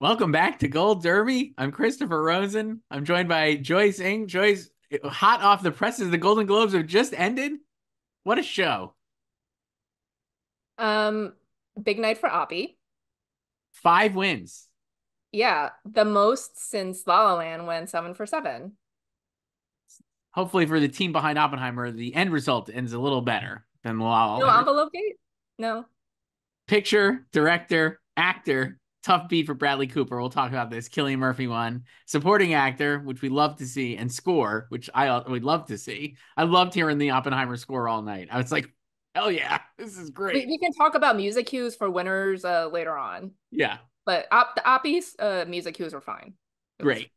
Welcome back to Gold Derby. I'm Christopher Rosen. I'm joined by Joyce Eng. Joyce, hot off the presses, the Golden Globes have just ended. What a show! Um, big night for Oppie. Five wins. Yeah, the most since La La Land went seven for seven. Hopefully, for the team behind Oppenheimer, the end result ends a little better than La La No envelope gate. No. Picture, director, actor, tough beat for Bradley Cooper. We'll talk about this. Cillian Murphy won. Supporting actor, which we love to see, and score, which I would love to see. I loved hearing the Oppenheimer score all night. I was like, hell yeah, this is great. we can talk about music cues for winners uh later on. Yeah, But op the Oppie's uh music cues were fine. It was- great.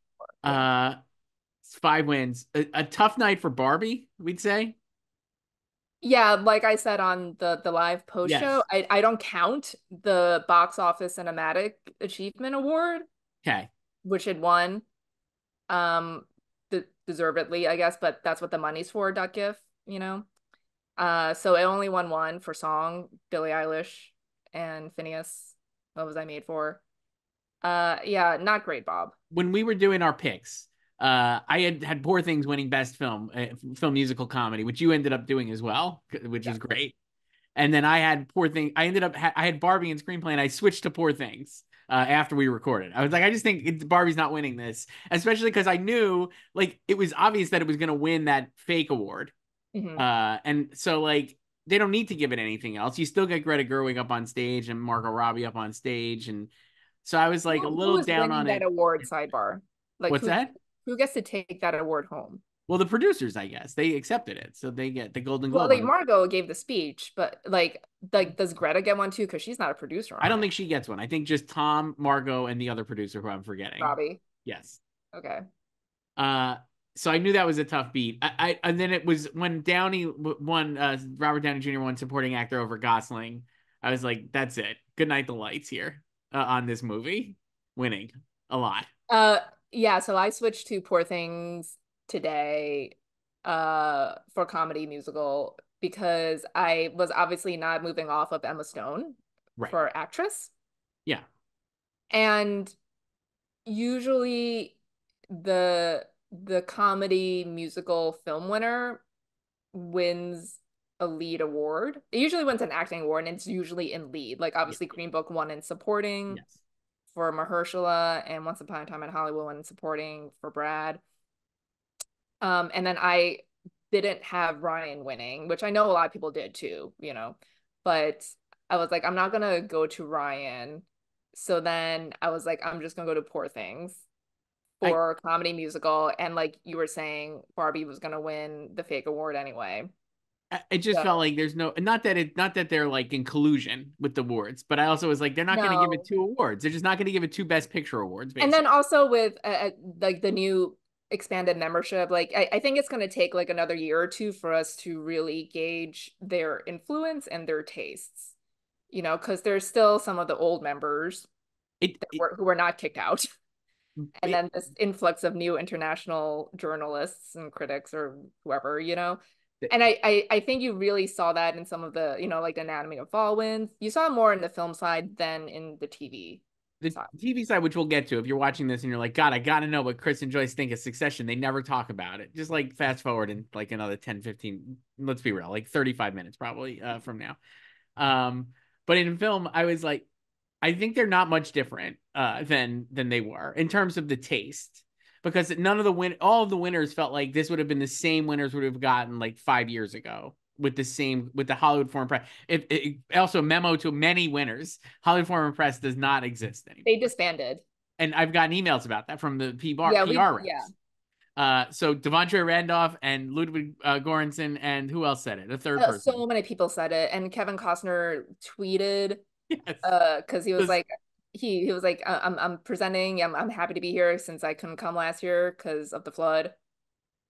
Uh, five wins. A, a tough night for Barbie, we'd say. Yeah, like I said on the the live post Yes. show, I, I don't count the box office cinematic achievement award, Okay. which it won. Um de deservedly, I guess, but that's what the money's for, Duck Gif, you know. Uh so it only won one for song, Billie Eilish and Phineas. What was I made for? Uh yeah, not great, Bob. when we were doing our picks, uh, I had had Poor Things winning Best Film, uh, film musical comedy, which you ended up doing as well, which Yeah. is great. And then I had Poor Things. I ended up ha- I had Barbie and Screenplay, and I switched to Poor Things uh, after we recorded. I was like, I just think it, Barbie's not winning this, especially because I knew like it was obvious that it was going to win that fake award. Mhm. Uh, and so like they don't need to give it anything else. You still get Greta Gerwig up on stage and Margot Robbie up on stage, and so I was like Who- a little down on that it. award sidebar. Like What's who, that? Who gets to take that award home? Well, the producers, I guess, they accepted it, so they get the Golden Globe. Well, like Margot gave the speech, but like, like does Greta get one too? Because she's not a producer. I don't on think she gets one. I think just Tom, Margot, and the other producer who I'm forgetting. it. Robbie. Yes. Okay. Uh, so I knew that was a tough beat. I, I and then it was when Downey won, uh, Robert Downey Jr. won supporting actor over Gosling. I was like, that's it. Good night, the lights here uh, on this movie, winning a lot. Uh, yeah. So I switched to Poor Things today, uh, for comedy musical because I was obviously not moving off of Emma Stone Right. for actress. Yeah. And usually the the comedy musical film winner wins a lead award. It usually wins an acting award and it's usually in lead. Like obviously Green Book won in supporting Yes. For Mahershala and Once Upon a Time in Hollywood in supporting for Brad. Um and then I didn't have Ryan winning, which I know a lot of people did too, you know. But I was like, I'm not gonna go to Ryan. So then I was like, I'm just gonna go to Poor Things I- for comedy musical. And like you were saying, Barbie was gonna win the fake award anyway. It just felt like there's no not that it not that they're like in collusion with the awards, but I also was like they're not going to give it two awards. They're just not going to give it two Best Picture awards. And then also with uh, uh, like the new expanded membership, like I, I think it's gonna take like another year or two for us to really gauge their influence and their tastes. You know, because there's still some of the old members it, that it- were, who were not kicked out. it- and then this influx of new international journalists and critics or whoever you know and I, I i think you really saw that in some of the you know like anatomy of fall wins you saw more in the film side than in the tv the side. TV side, which we'll get to, if you're watching this and you're like, God, I got to know what Chris and Joyce think of Succession, they never talk about it. Just like fast forward in like another 10, 15, let's be real, like 35 minutes probably uh, from now. Um, but in film, I was like, I think they're not much different uh, than than they were in terms of the taste. Because none of the win, all of the winners felt like this would have been the same winners would have gotten like five years ago with the same with the Hollywood Foreign Press. It, it also memo to many winners: Hollywood Foreign Press does not exist anymore they disbanded and I've gotten emails about that from the PR, Yeah, PR we- reps. yeah. Uh, so Da'Vine Joy Randolph and Ludwig uh, Göransson and who else said it? A third Uh, person. so many people said it and kevin costner tweeted yes. uh because he was Does- like he he was like "I- i'm i'm presenting i'm, I'm happy to be here since i couldn't come last year because of the flood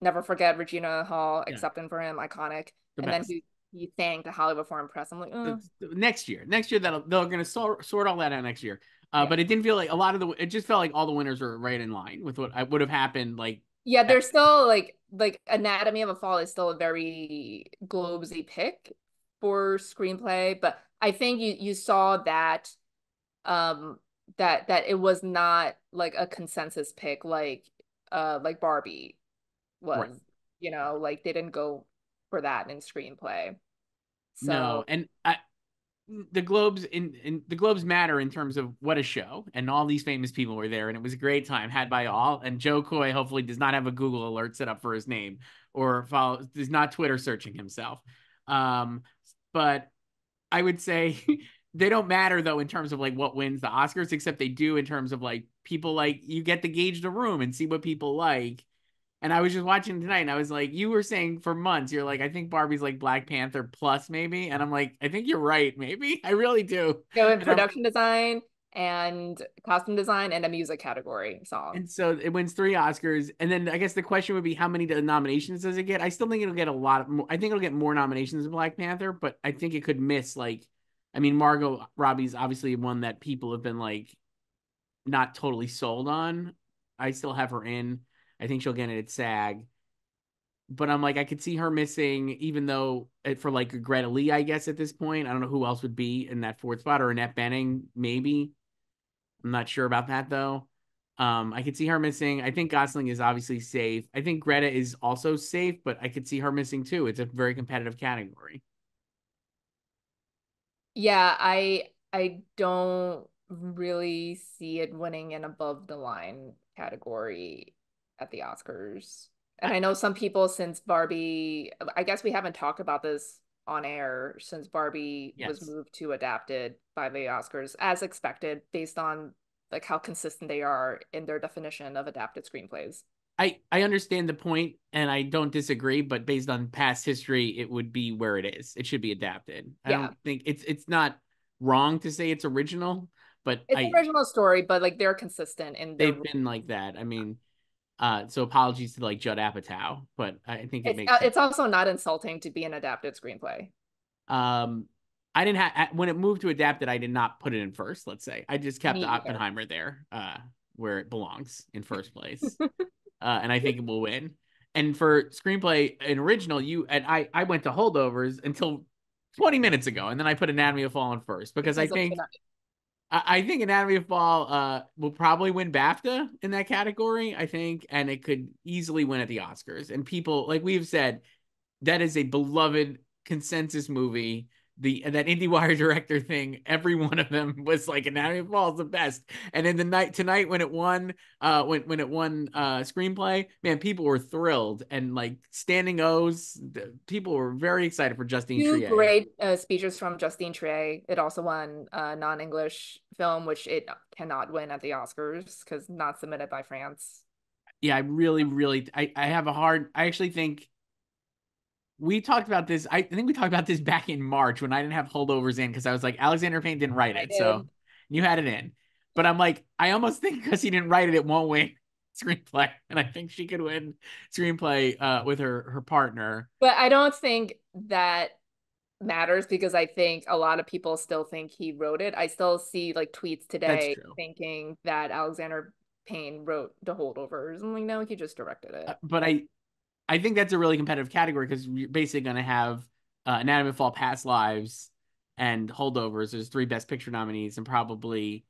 never forget regina hall Yeah. accepting for him iconic The and then he he thanked the hollywood foreign press i'm like uh. oh. The- uh, the- next year, next year that they're going to sort sort all that out next year. Uh, Yeah. but it didn't feel like a lot of the. It just felt like all the winners were right in line with what would have happened. Like Yeah, there's still like like Anatomy of a Fall is still a very Globesy pick for screenplay, but I think you you saw that um that that it was not like a consensus pick like uh like Barbie was. Right. You know, like they didn't go for that in screenplay. So no, and I the globes in, in the globes matter in terms of what a show and all these famous people were there and it was a great time had by all and jo koy hopefully does not have a google alert set up for his name or follow is not twitter searching himself um but i would say they don't matter though in terms of like what wins the oscars except they do in terms of like people like you get to gauge the room and see what people like and I was just watching tonight and I was like, you were saying for months, you're like, I think Barbie's like Black Panther plus maybe. And I'm like, I think you're right, maybe. I really do. Go in production design and costume design and a music category song. And so it wins three Oscars. And then I guess the question would be how many nominations does it get? I still think it'll get a lot of more. I think it'll get more nominations than Black Panther, but I think it could miss like, I mean, Margot Robbie's obviously one that people have been like not totally sold on. I still have her in. I think she'll get it at SAG. But I'm like, I could see her missing, even though for like Greta Lee, I guess at this point, I don't know who else would be in that fourth spot or Annette Bening, maybe. I'm not sure about that though. Um, I could see her missing. I think Gosling is obviously safe. I think Greta is also safe, but I could see her missing too. It's a very competitive category. Yeah, I I don't really see it winning an above the line category at the Oscars. And I know some people since Barbie, I guess we haven't talked about this on air since Barbie yes. was moved to adapted by the Oscars as expected based on like how consistent they are in their definition of adapted screenplays. I I understand the point and I don't disagree, but based on past history, it would be where it is. It should be adapted. I yeah. don't think it's it's not wrong to say it's original, but it's I, original story, but like they're consistent and they've been like that. I mean, uh, so apologies to like Judd Apatow, but I think it it's, makes. Uh, it's also not insulting to be an adapted screenplay. Um, I didn't have when it moved to adapted. I did not put it in first. Let's say I just kept Oppenheimer there, uh, where it belongs in first place, uh, and I think it will win. And for screenplay and original, you and I, I went to holdovers until 20 minutes ago, and then I put Anatomy of Fall in first because, I think I, think Anatomy of Fall uh, will probably win BAFTA in that category. I think, and it could easily win at the Oscars. And people, like we've said, that is a beloved consensus movie the that IndieWire director thing, every one of them was like Anatomy of Fall is the best. And then the night tonight when it won, uh, when when it won uh screenplay, man, people were thrilled and like standing O's. People were very excited for Justine Two Triet. great uh, speeches from Justine Triet. It also won uh, non-English film, which it cannot win at the Oscars because not submitted by France. Yeah, I really, really, I I have a hard. I actually think we talked about this. I think we talked about this back in March when I didn't have holdovers in because I was like, Alexander Payne didn't write it. So you had it in. But I'm like, I almost think because he didn't write it, it won't win screenplay. And I think she could win screenplay uh, with her her partner. But I don't think that matters because I think a lot of people still think he wrote it. I still see like tweets today thinking that Alexander Payne wrote the holdovers. I'm like, no, he just directed it. Uh, but I I think that's a really competitive category because you're basically going to have uh, Anatomy of Fall, Past Lives, and Holdovers. There's three Best Picture nominees, and probably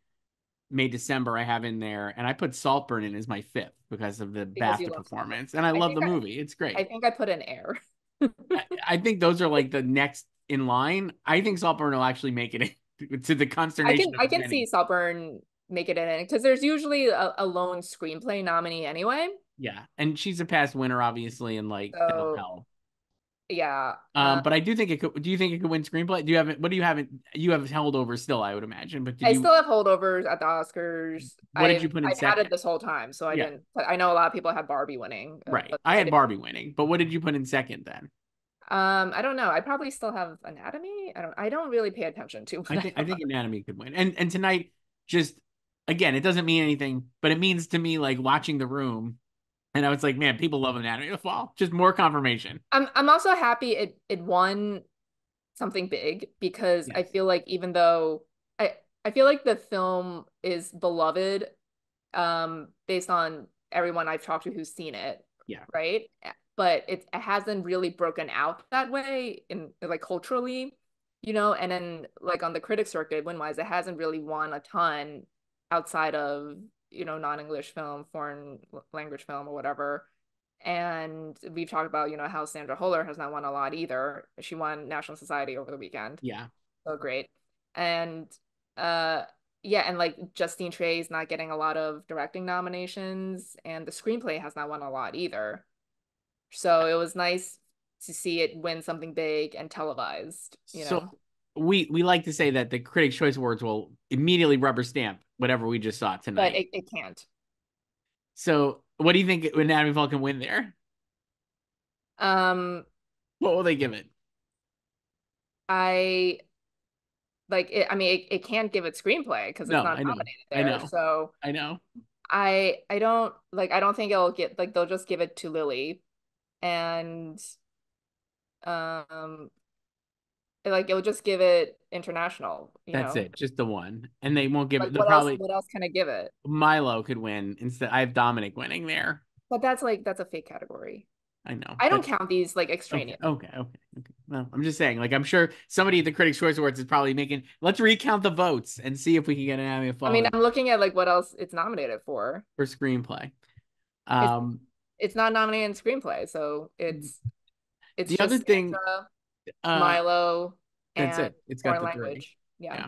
May December I have in there, and I put Saltburn in as my fifth because of the because BAFTA performance, and I, I love the I, movie. It's great. I think I put an Air. I, I, think those are like the next in line. I think Saltburn will actually make it to the consternation. I can I can see Saltburn make it in because there's usually a, a lone screenplay nominee anyway. Yeah, and she's a past winner, obviously, and like so, help. Yeah. Um, uh, but I do think it could. Do you think it could win screenplay? Do you have? What do you have? You have holdovers still, I would imagine. But I you, still have holdovers at the Oscars. What I, did you put in? I've second? had it this whole time, so I yeah. didn't. I know a lot of people had Barbie winning. Uh, right. I had Barbie winning, but what did you put in second then? Um, I don't know. I probably still have Anatomy. I don't. I don't really pay attention to. I think I think Anatomy could win, and and tonight just again, it doesn't mean anything, but it means to me like watching the room and I was like, man, people love Anatomy of the Fall. Just more confirmation. I'm I'm also happy it it won something big because I feel like even though I I feel like the film is beloved um based on everyone I've talked to who's seen it. Yeah. Right? But it, it hasn't really broken out that way in like culturally, you know, and then like on the critic circuit, win wise, it hasn't really won a ton outside of you know non-English film, foreign language film or whatever. And we've talked about you know how Sandra Hüller has not won a lot either. She won National Society over the weekend. Yeah. So great. And uh yeah, and like Justine Triet is not getting a lot of directing nominations, and the screenplay has not won a lot either. So it was nice to see it win something big and televised. You know? So we we like to say that the Critics' Choice Awards will immediately rubber stamp whatever we just saw tonight. But it, it can't. So what do you think Anatomy Fall can win there? Um, what will they give it? I like it, I mean, it, it can't give it screenplay because it's no, not nominated there. I know. So I know. I I don't like. I don't think it'll get like they'll just give it to Lily, and um, like it'll just give it international. That's know? it, just the one, and they won't give like, it. What probably else, what else can I give it? Milo could win instead. I have Dominic winning there, but that's like that's a fake category. I know. I don't count these like extraneous. Okay, okay, okay, okay. Well, I'm just saying, like, I'm sure somebody at the Critics' Choice Awards is probably making. Let's recount the votes and see if we can get an Emmy. I mean, I'm looking at like what else it's nominated for. For screenplay. Um, it's, it's not nominated in screenplay, so it's it's the other thing. uh, Milo. That's it. It's got the language. Three. Yeah. yeah.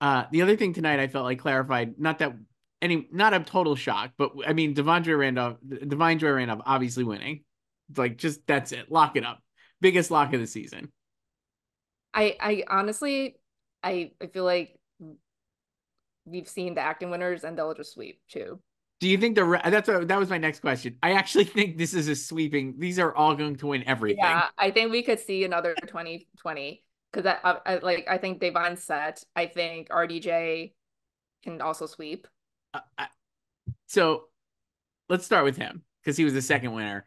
Uh, the other thing tonight, I felt like clarified. Not that any, not a total shock, but I mean, Da'Vine Randolph, Da'Vine Joy Randolph, obviously winning like just that's it. Lock it up. Biggest lock of the season. I I honestly I I feel like we've seen the acting winners and they'll just sweep too. Do you think the that's what, that was my next question? I actually think this is a sweeping. These are all going to win everything. Yeah, I think we could see another 2020 because I, I, like I think Da'Vine's set. I think RDJ can also sweep. Uh, I, so let's start with him because he was the second winner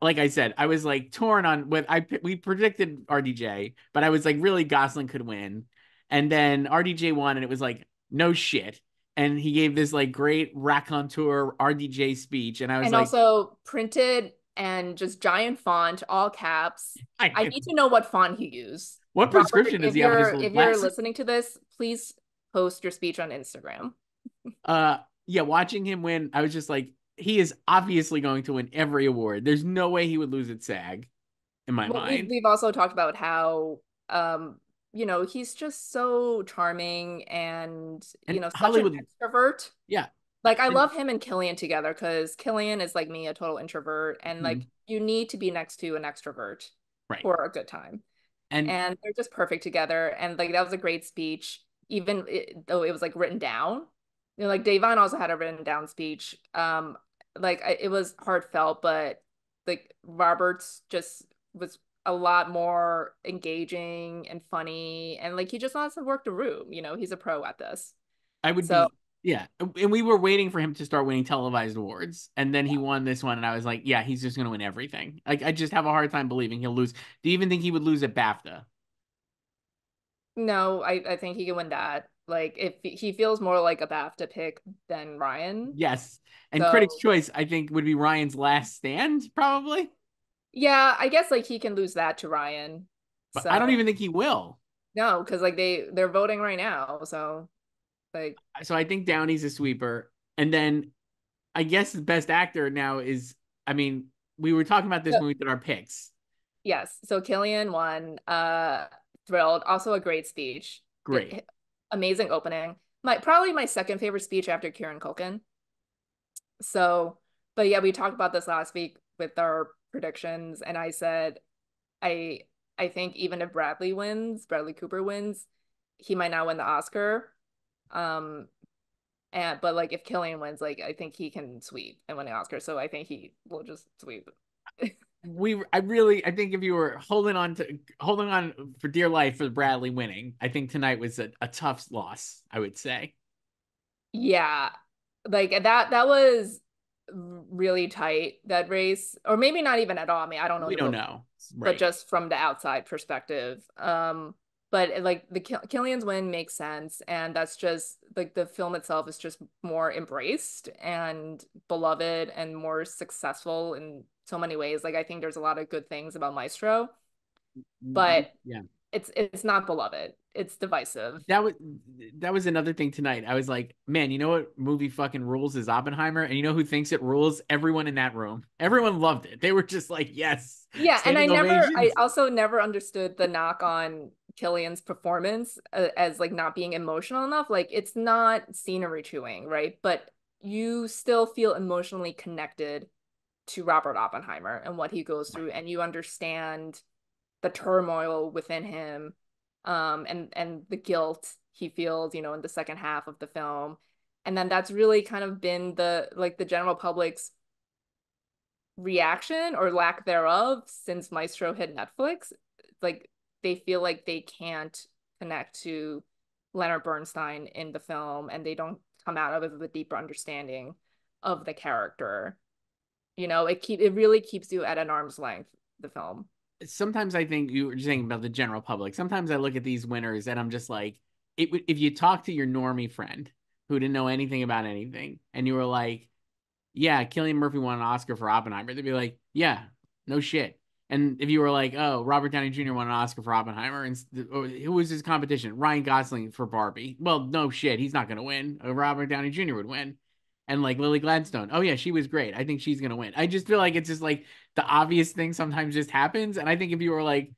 like I said, I was like torn on what I we predicted RDJ, but I was like really Gosling could win, and then RDJ won, and it was like no shit, and he gave this like great raconteur RDJ speech, and I was and like, also printed and just giant font, all caps. I, I need to know what font he used. What Robert, prescription is he have? If you're listening to this, please post your speech on Instagram. uh, yeah, watching him win, I was just like, he is obviously going to win every award. There's no way he would lose at SAG, in my well, mind. We've also talked about how, um, you know, he's just so charming and, and you know, such an extrovert. Yeah. Like I and, love him and Cillian together because Cillian is like me, a total introvert, and mm-hmm. like you need to be next to an extrovert right. for a good time. And and they're just perfect together. And like that was a great speech, even it, though it was like written down. You know, like Da'Vine also had a written down speech. Um, like I, it was heartfelt, but like Roberts just was a lot more engaging and funny, and like he just wants to work the room. You know, he's a pro at this. I would so, be, yeah. And we were waiting for him to start winning televised awards, and then he won this one, and I was like, yeah, he's just gonna win everything. Like I just have a hard time believing he'll lose. Do you even think he would lose at BAFTA? No, I, I think he can win that. Like if he feels more like a BAFTA pick than Ryan. Yes. And so, Critics' Choice, I think, would be Ryan's last stand, probably. Yeah, I guess like he can lose that to Ryan. But so. I don't even think he will. No, because like they they're voting right now. So like so I think Downey's a sweeper. And then I guess the best actor now is I mean, we were talking about this when we did our picks. Yes. So Cillian won. Uh thrilled. Also a great speech. Great amazing opening. My probably my second favorite speech after Kieran Culkin. So, but yeah, we talked about this last week with our predictions, and I said, I I think even if Bradley wins, Bradley Cooper wins, he might not win the Oscar. Um, and but like if Cillian wins, like I think he can sweep and win the Oscar. So I think he will just sweep. we I really I think if you were holding on to holding on for dear life for Bradley winning, I think tonight was a, a tough loss, I would say. Yeah. Like that that was really tight that race or maybe not even at all. I mean, I don't know. We don't know. Right. But just from the outside perspective. Um but like the Cillian's win makes sense and that's just like the film itself is just more embraced and beloved and more successful in so many ways like i think there's a lot of good things about maestro mm-hmm. but yeah it's it's not beloved. It's divisive. That was that was another thing tonight. I was like, man, you know what movie fucking rules is Oppenheimer, and you know who thinks it rules? Everyone in that room. Everyone loved it. They were just like, yes. Yeah, and I never, I also never understood the knock on Cillian's performance uh, as like not being emotional enough. Like it's not scenery chewing, right? But you still feel emotionally connected to Robert Oppenheimer and what he goes through, and you understand the turmoil within him um and and the guilt he feels you know in the second half of the film. And then that's really kind of been the like the general public's reaction or lack thereof since maestro hit netflix. Like they feel like they can't connect to leonard bernstein in the film and they don't come out of it with a deeper understanding of the character. You know it keep it really keeps you at an arm's length the film sometimes I think you were just saying about the general public. Sometimes I look at these winners and I'm just like, it if you talk to your normie friend who didn't know anything about anything, and you were like, "Yeah, Cillian Murphy won an Oscar for Oppenheimer," they'd be like, "Yeah, no shit." And if you were like, "Oh, Robert Downey Jr. won an Oscar for Oppenheimer," and oh, who was his competition? Ryan Gosling for Barbie. Well, no shit, he's not going to win. Uh, Robert Downey Jr. would win and like Lily Gladstone. Oh yeah, she was great. I think she's gonna win. I just feel like it's just like the obvious thing sometimes just happens. And I think if you were like,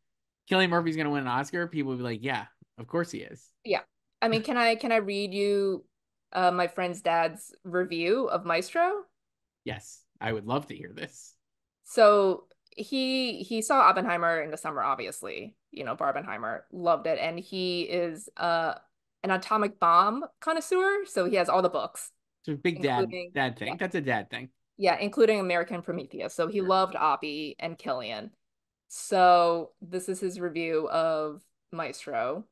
Cillian Murphy's gonna win an Oscar, people would be like, yeah, of course he is. Yeah. I mean, can I can I read you uh, my friend's dad's review of Maestro? Yes, I would love to hear this. So he he saw Oppenheimer in the summer, obviously. You know, Barbenheimer loved it, and he is uh an atomic bomb connoisseur. So he has all the books. It's a big dad dad thing. Yeah. That's a dad thing. Yeah, including American Prometheus. So he sure. loved Oppie and Cillian. So this is his review of Maestro.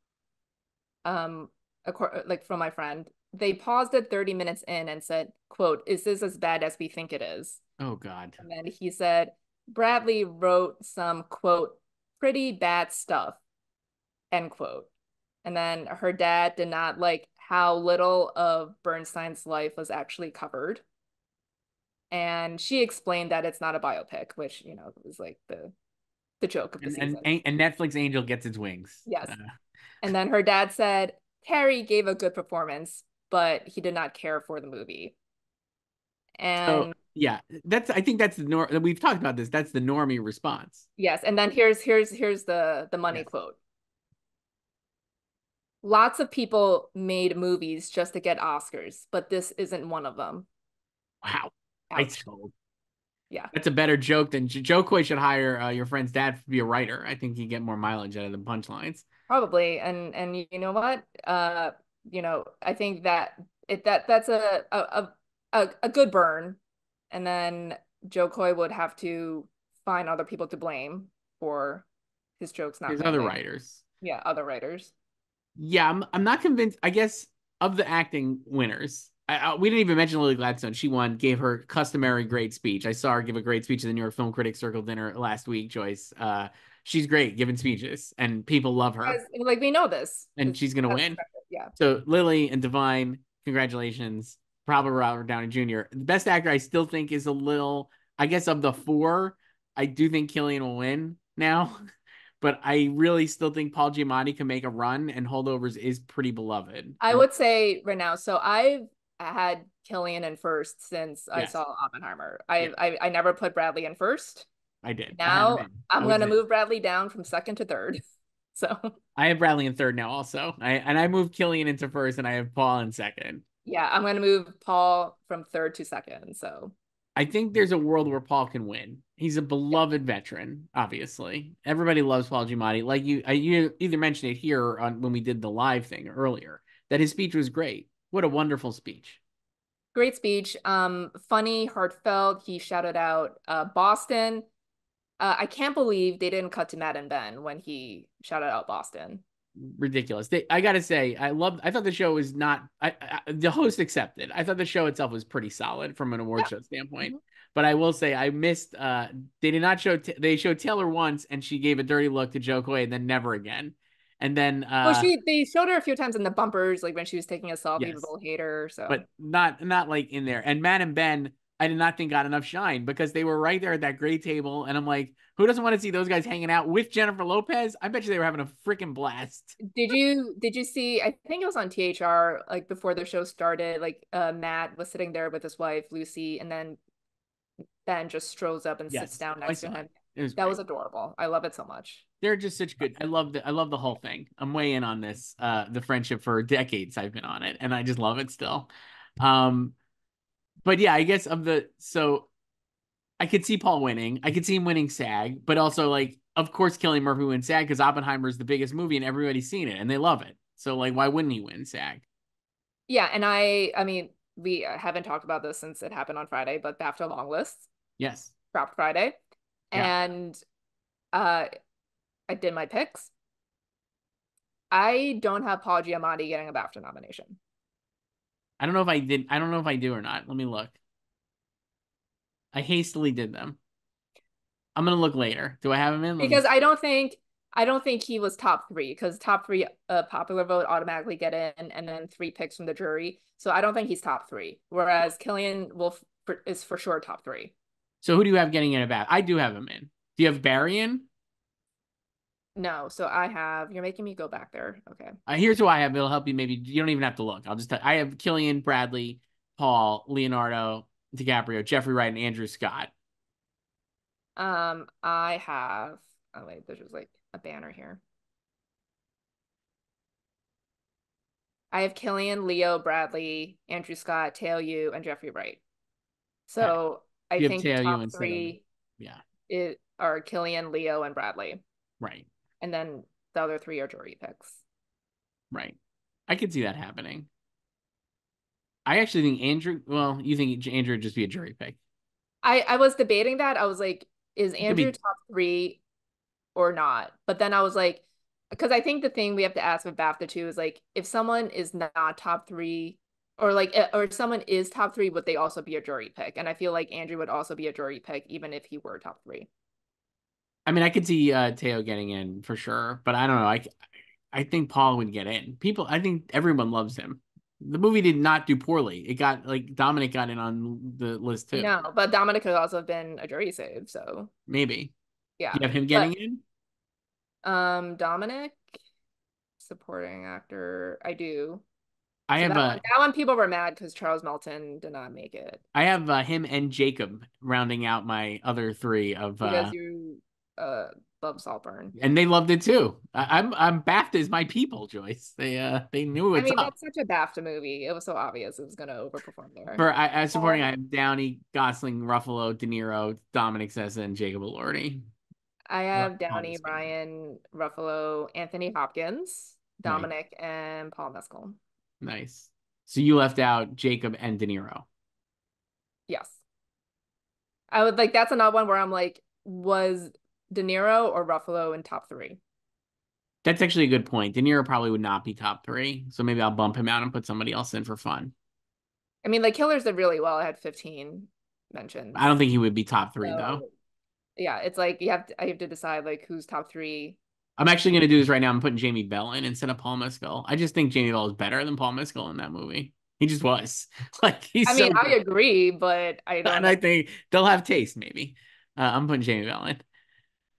Um, like from my friend, they paused at 30 minutes in and said, "quote Is this as bad as we think it is?" Oh God. And then he said, Bradley wrote some quote pretty bad stuff, end quote. And then her dad did not like how little of Bernstein's life was actually covered. And she explained that it's not a biopic, which, you know, was like the the joke of the and, season. And, and Netflix Angel gets its wings. Yes. Uh. And then her dad said Carey gave a good performance, but he did not care for the movie. And so, yeah, that's I think that's the norm. We've talked about this. That's the normie response. Yes, and then here's here's here's the the money yes. quote lots of people made movies just to get Oscars, but this isn't one of them. Wow. I told. Yeah. That's a better joke than Jo Koy should hire uh, your friend's dad to be a writer. I think you get more mileage out of the punchlines. Probably. And and you know what? Uh you know, I think that it that that's a a a, a good burn. And then Jo Koy would have to find other people to blame for his jokes not His other writers. Yeah, other writers yeah, I'm I'm not convinced. I guess of the acting winners, I, I, we didn't even mention Lily Gladstone. She won, gave her customary great speech. I saw her give a great speech at the New York Film Critics Circle dinner last week. Joyce, uh, she's great giving speeches, and people love her. Like we know this, and she's gonna win. Yeah. So Lily and Divine, congratulations. Probably Robert Downey Jr. The best actor, I still think, is a little. I guess of the four, I do think Cillian will win now. but I really still think Paul Giamatti can make a run, and Holdovers is pretty beloved. I would say right now. So I've had Cillian in first since yes. I saw Oppenheimer. I, yeah. I I never put Bradley in first. I did. Now I am gonna move Bradley down from second to third. So I have Bradley in third now, also. I and I moved Cillian into first, and I have Paul in second. Yeah, I'm gonna move Paul from third to second. So I think there's a world where Paul can win. He's a beloved veteran, obviously. Everybody loves Paul Giamatti. Like you, I, you either mentioned it here on when we did the live thing earlier that his speech was great. What a wonderful speech. Great speech. Um, funny, heartfelt. He shouted out uh, Boston. Uh, I can't believe they didn't cut to Matt and Ben when he shouted out Boston ridiculous. They, I gotta say, I love. I thought the show was not. I, I, the host accepted. I thought the show itself was pretty solid from an award yeah. show standpoint. Mm-hmm. But I will say, I missed. uh They did not show. They showed Taylor once, and she gave a dirty look to Jo Koy, and then never again. And then, uh, well, she they showed her a few times in the bumpers, like when she was taking a selfie yes. with old hater. So, but not not like in there. And Matt and Ben, I did not think got enough shine because they were right there at that great table. And I'm like, who doesn't want to see those guys hanging out with Jennifer Lopez? I bet you they were having a freaking blast. Did you did you see I think it was on THR like before the show started, like uh Matt was sitting there with his wife, Lucy, and then Ben just strolls up and Yes. sits down next to him. Was That great. was adorable. I love it so much. they're just such good. I love the I love the whole thing. I'm way in on this. Uh, the friendship for decades I've been on it, and I just love it still. Um, but yeah, I guess of the so I could see Paul winning. I could see him winning SAG, but also like, of course, Cillian Murphy wins SAG because Oppenheimer is the biggest movie and everybody's seen it and they love it. So like, why wouldn't he win SAG? Yeah, and I I mean, we haven't talked about this since it happened on Friday, but BAFTA long lists Yes. dropped Friday. Yeah. And uh I did my picks. I don't have Paul Giamatti getting a BAFTA nomination. I don't know if I did. I don't know if I do or not. Let me look. I hastily did them. I'm gonna look later. Do I have him in? Let me because I don't think I don't think he was top three because top three uh, popular vote automatically get in, and then three picks from the jury. So I don't think he's top three. Whereas Cillian Wolf is for sure top three. So who do you have getting in about? I do have him in. Do you have Barry in? No, so I have. You're making me go back there. Okay. Uh, here's who I have. It'll help you. Maybe you don't even have to look. I'll just. Tell, I have Cillian, Bradley, Paul, Leonardo, DiCaprio, Jeffrey Wright, and Andrew Scott. Um, I have. Oh wait, there's just like a banner here. I have Cillian, Leo, Bradley, Andrew Scott, Teo Yoo, and Jeffrey Wright. So I You think top of- three Yeah. it, are Cillian, Leo, and Bradley. Right. And then the other three are jury picks. Right. I could see that happening. I actually think Andrew. Well, you think Andrew would just be a jury pick? I I was debating that. I was like, is could be- Andrew top three or not? But then I was like, because I think the thing we have to ask with BAFTA too is like, if someone is not top three, or like, eh, or if someone is top three, would they also be a jury pick? And I feel like Andrew would also be a jury pick, even if he were top three. I mean, I could see uh, Teo getting in for sure, but I don't know. I I think Paul would get in. People, I think everyone loves him. The movie did not do poorly. It got like Dominic got in on the list too. No, but Dominic could also have been a jury save. So Maybe. yeah. You have him getting in? Um, Dominic, supporting actor, I do. I So have that, uh, one, that one people were mad because Charles Melton did not make it I have uh, him and Jacob rounding out my other three of because uh, you uh love Saltburn. and they loved it too. I, I'm I'm BAFTA is my people, Joyce. They uh they knew it. I mean, up. that's such a BAFTA movie. It was so obvious it was gonna overperform there. For I, as supporting, Um, I have Downey, Gosling, Ruffalo, De Niro, Dominic Sessa, and Jacob Elordi. I have Downey. Ryan, Ruffalo, Anthony Hopkins, Dominic, and Paul Mescal. Nice. So you left out Jacob and De Niro. Yes. I would like that's another one where I'm like, was De Niro or Ruffalo in top three? That's actually a good point. De Niro probably would not be top three, so maybe I'll bump him out and put somebody else in for fun. I mean, like Killers did really well. I had 15 mentions. I don't think he would be top three So, though. Yeah, it's like you have to, I have to decide like who's top three. I'm actually going to do this right now. I'm putting Jamie Bell in instead of Paul Mescal. I just think Jamie Bell is better than Paul Mescal in that movie. He just was like he's. I mean, so I agree, but I don't. and I think they'll have taste. Maybe uh, I'm putting Jamie Bell in.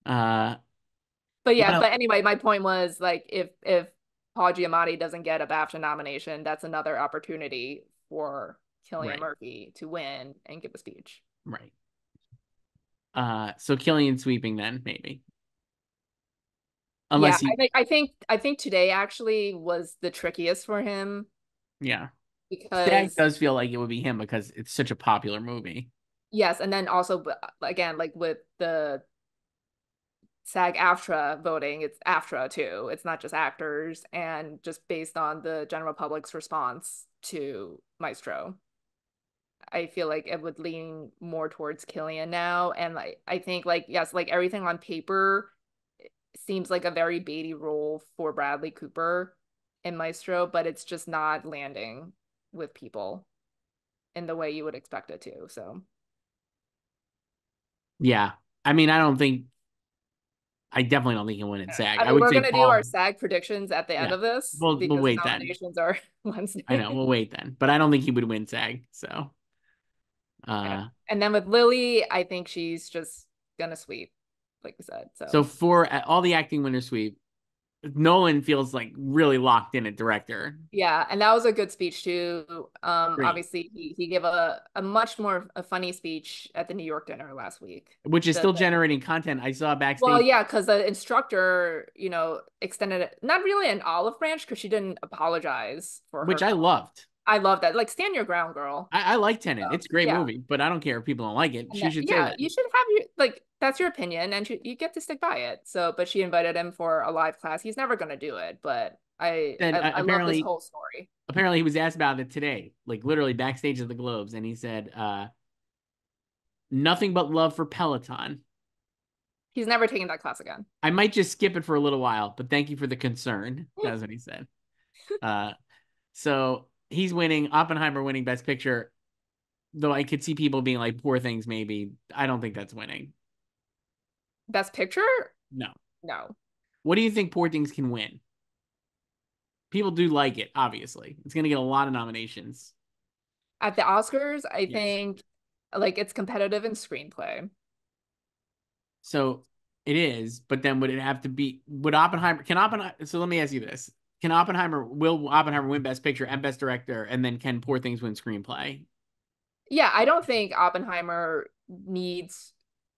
Uh, But yeah, but anyway, my point was like if if Paul Giamatti doesn't get a BAFTA nomination, that's another opportunity for Cillian Right. Murphy to win and give a speech. right. Uh, so Cillian sweeping then maybe. Unless yeah, he, I think I think I think today actually was the trickiest for him yeah, because SAG does feel like it would be him because it's such a popular movie. yes, and then also again like with the SAG AFTRA voting, it's AFTRA too. It's not just actors, and just based on the general public's response to Maestro, I feel like it would lean more towards Cillian now. And like I think like yes, like everything on paper eh, seems like a very baity role for Bradley Cooper in Maestro, but it's just not landing with people in the way you would expect it to. So Yeah, I mean, I don't think. I definitely don't think he'll win at SAG. I I, mean, would we're gonna Paul, do our SAG predictions at the end Yeah. of this We'll- we'll wait then. nominations are Wednesday. I know. We'll wait then, but I don't think he would win SAG. So Uh, and then with Lily, I think she's just gonna sweep, like we said. So so for uh, all the acting winners sweep, Nolan feels like really locked in at director. Yeah, and that was a good speech too. Um, Great. obviously he, he gave a, a much more a funny speech at the New York dinner last week. which is The- still the- generating content. I saw backstage. Well, yeah, because the instructor, you know, extended it not really an olive branch because she didn't apologize for which her. I loved. I love that. Like stand your ground, girl. I, I like Tenet. So, It's a great yeah. movie, but I don't care if people don't like it. And She that- should say yeah, that. you should have your like that's your opinion, and you, you get to stick by it. So, but she invited him for a live class. He's never gonna do it, but I Then, I, uh, I love apparently- this whole story. Apparently, he was asked about it today, like literally backstage at the Globes, and he said, uh, "Nothing but love for Peloton." He's never taking that class again. I might just skip it for a little while, but thank you for the concern. That's what he said. Uh, so he's winning. Oppenheimer winning Best Picture. Though I could see people being like, "Poor things." Maybe I don't think that's winning. Best picture? No. No. What do you think Poor Things can win? People do like it. Obviously, it's going to get a lot of nominations. At the Oscars, I Yes. think like it's competitive in screenplay. So it is, but then would it have to be? Would Oppenheimer? Can Oppenheimer? So let me ask you this: Can Oppenheimer? Will Oppenheimer win Best Picture and Best Director, and then can Poor Things win Screenplay? Yeah, I don't think Oppenheimer needs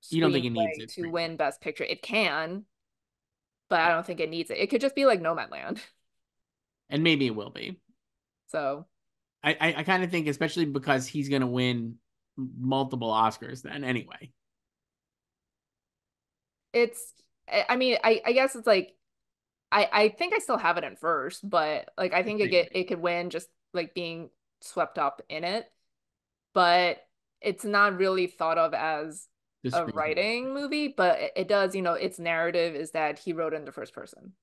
You don't think it needs it, to win Best Picture. It can, but I don't think it needs it. It could just be like Nomadland. And maybe it will be. So I I, I kind of think, especially because he's going to win multiple Oscars. Then anyway, it's I I mean, I, I guess it's like I, I think I still have it in first, but like I think it get it could win just like being swept up in it. But it's not really thought of as the a writing movie, but it, it does, you know, its narrative is that he wrote in the first person.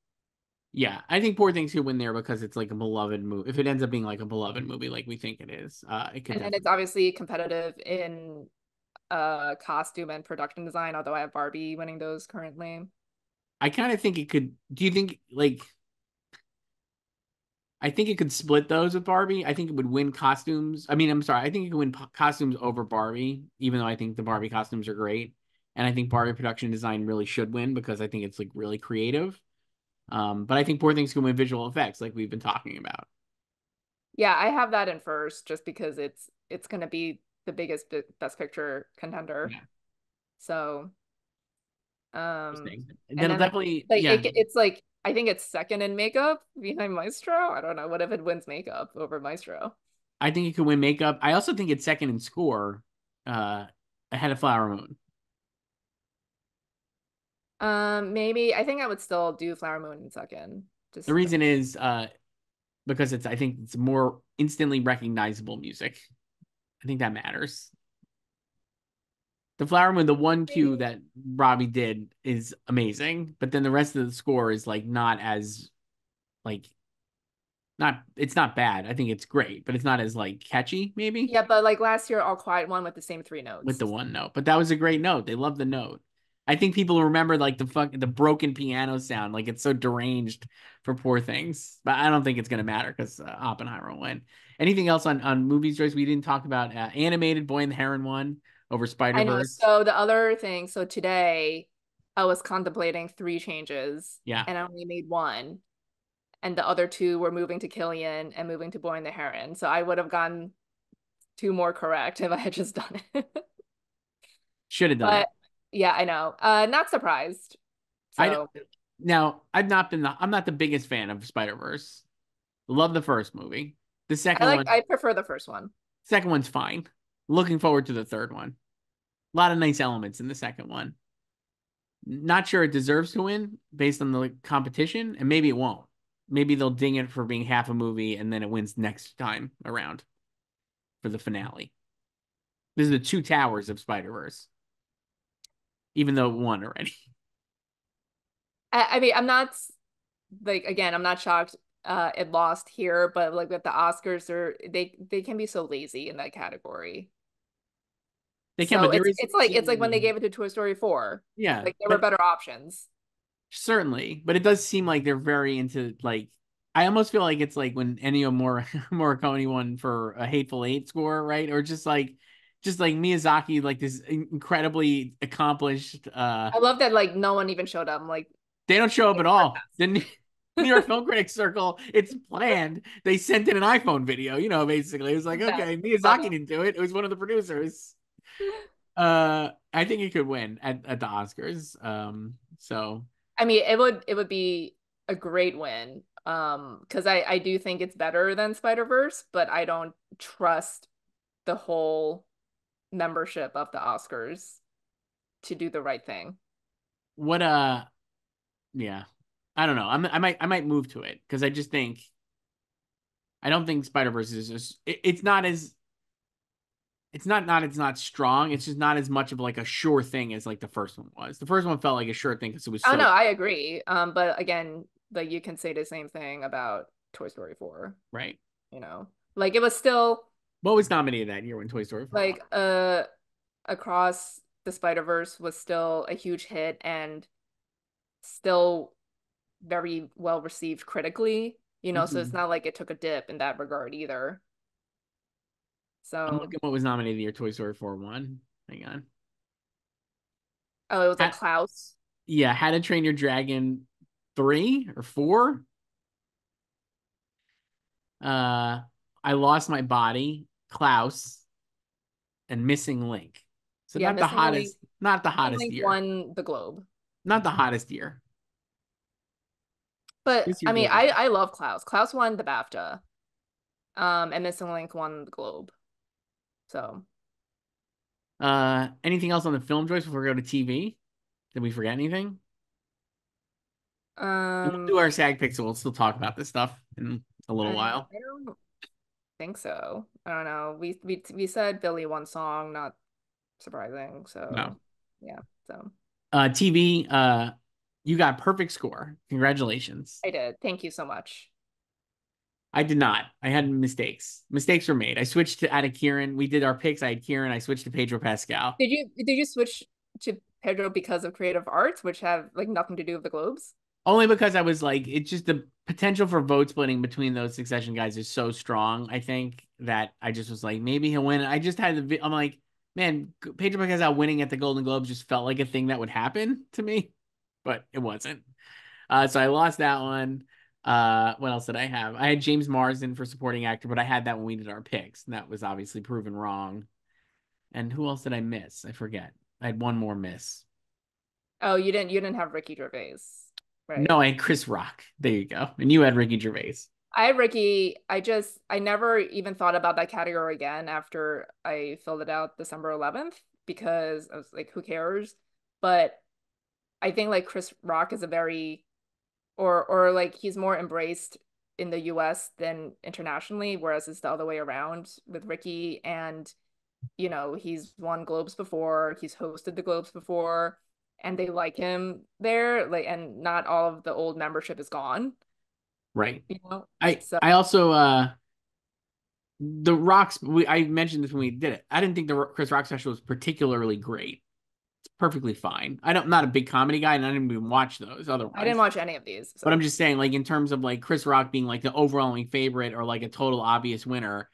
Yeah, I think Poor Things could win there because it's like a beloved movie. If it ends up being like a beloved movie, like we think it is, uh, it could. And then it's obviously competitive in uh costume and production design, although I have Barbie winning those currently. I kind of think it could. Do you think like? I think it could split those with Barbie. I think it would win costumes. I mean, I'm sorry. I think it could win costumes over Barbie, even though I think the Barbie costumes are great, and I think Barbie production design really should win because I think it's like really creative. Um, but I think Poor Things can win visual effects, like we've been talking about. Yeah, I have that in first just because it's it's gonna be the biggest bi- best picture contender. Yeah. So um and then, definitely, like yeah. it, it's like I think it's second in makeup behind Maestro. I don't know. What if it wins makeup over Maestro? I think it could win makeup. I also think it's second in score, uh, ahead of Flower Moon. Um, maybe I think I would still do Flower Moon in second. Just The reason is uh because it's I think it's more instantly recognizable music. I think that matters. The Flower Moon, the one cue that Robbie did is amazing, but then the rest of the score is like not as like not it's not bad. I think it's great, but it's not as like catchy, maybe. Yeah, but like last year, All Quiet one with the same three notes. with the one note. But that was a great note. They love the note. I think people remember like the fuck the broken piano sound, like it's so deranged for poor things. But I don't think it's gonna matter because uh, Oppenheimer will win. Anything else on on movies, Joyce? We didn't talk about uh, animated Boy and the Heron one over Spider I. Verse. So the other thing, so today I was contemplating three changes. Yeah. And I only made one. And the other two were moving to Cillian and moving to Boy and the Heron. So I would have gone two more correct if I had just done it. Should have done but it. yeah, I know. Uh not surprised. So I don't- Now I've not been the I'm not the biggest fan of Spider Verse. Love the first movie. The second I like one, I prefer the first one. second one's fine. Looking forward to the third one. A lot of nice elements in the second one. Not sure it deserves to win based on the competition, and maybe it won't. Maybe they'll ding it for being half a movie, and then it wins next time around for the finale. This is the two towers of Spider Verse, even though it won already. I, I mean, I'm not like again, I'm not shocked uh it lost here, but like with the Oscars, they're they they can be so lazy in that category. They can, so but there it's, is it's like it's like when they gave it to Toy Story 4. yeah, Like there were better options. Certainly, but it does seem like they're very into like. I almost feel like it's like when Ennio Mor- Morricone won for a Hateful Eight score, right? Or just like just like Miyazaki, like this incredibly accomplished. uh I love that like no one even showed up. I'm like they don't show up at all. The New York Film Critics Circle, it's planned. They sent in an iPhone video, you know, basically. It was like, okay, Miyazaki didn't do it. It was one of the producers. Uh, I think he could win at, at the Oscars. Um, so I mean, it would it would be a great win. Um, because I I do think it's better than Spider Verse, but I don't trust the whole membership of the Oscars to do the right thing. What uh yeah. I don't know. I'm, I might I might move to it because I just think I don't think Spider Verse is just it, it's not as it's not not it's not strong. It's just not as much of like a sure thing as like the first one was. The first one felt like a sure thing because it was. Oh, so- oh no, I agree. Um, but again, like you can say the same thing about Toy Story Four, right? You know, like it was still. What was nominated that year when Toy Story 4 like uh across the Spider Verse was still a huge hit and still very well received critically. You know, mm-hmm. so it's mm-hmm. not like it took a dip in that regard either. So I'm looking what was nominated the year Toy Story 4 won. Hang on. Oh, it was like Klaus. Yeah, How to Train Your Dragon three or four. Uh I lost my body, Klaus, and Missing Link. So yeah, not the hottest, Link, not the hottest Link year. Won the Globe. Not the hottest year. But I mean, I I love Klaus. Klaus won the BAFTA, um, and Missing Link won the Globe. So, uh, anything else on the film choice before we go to TV? Did we forget anything? Um, we'll do our SAG picks, so we'll still talk about this stuff in a little I, while. I don't think so. I don't know. We we we said Billie won song, not surprising. So no. yeah. So uh, TV, uh, you got perfect score. Congratulations. I did. Thank you so much. I did not. I had mistakes. Mistakes were made. I switched to out of Kieran. We did our picks. I had Kieran. I switched to Pedro Pascal. Did you did you switch to Pedro because of creative arts, which have like nothing to do with the Globes? Only because I was like, it's just the potential for vote splitting between those succession guys is so strong. I think that I just was like, maybe he'll win. I just had the. I'm like, man, Pedro Pascal winning at the Golden Globes just felt like a thing that would happen to me, but it wasn't. Uh, so I lost that one. Uh, what else did I have? I had James Marsden for supporting actor, but I had that when we did our picks, and that was obviously proven wrong. And who else did I miss? I forget. I had one more miss. Oh, you didn't. You didn't have Ricky Gervais, right? No, I had Chris Rock. There you go. And you had Ricky Gervais. I had Ricky. I just I never even thought about that category again after I filled it out December 11th because I was like, who cares? But I think like Chris Rock is a very or or like he's more embraced in the US than internationally, whereas it's the other way around with Ricky. And, you know, he's won Globes before, he's hosted the Globes before, and they like him there. Like, and not all of the old membership is gone. Right. You know? I so- I also uh the rocks we I mentioned this when we did it. I didn't think the Chris Rock special was particularly great it's perfectly fine. I don't, I'm not a big comedy guy, and I didn't even watch those otherwise. I didn't watch any of these. So. But I'm just saying, like in terms of like Chris Rock being like the overwhelming favorite or like a total obvious winner,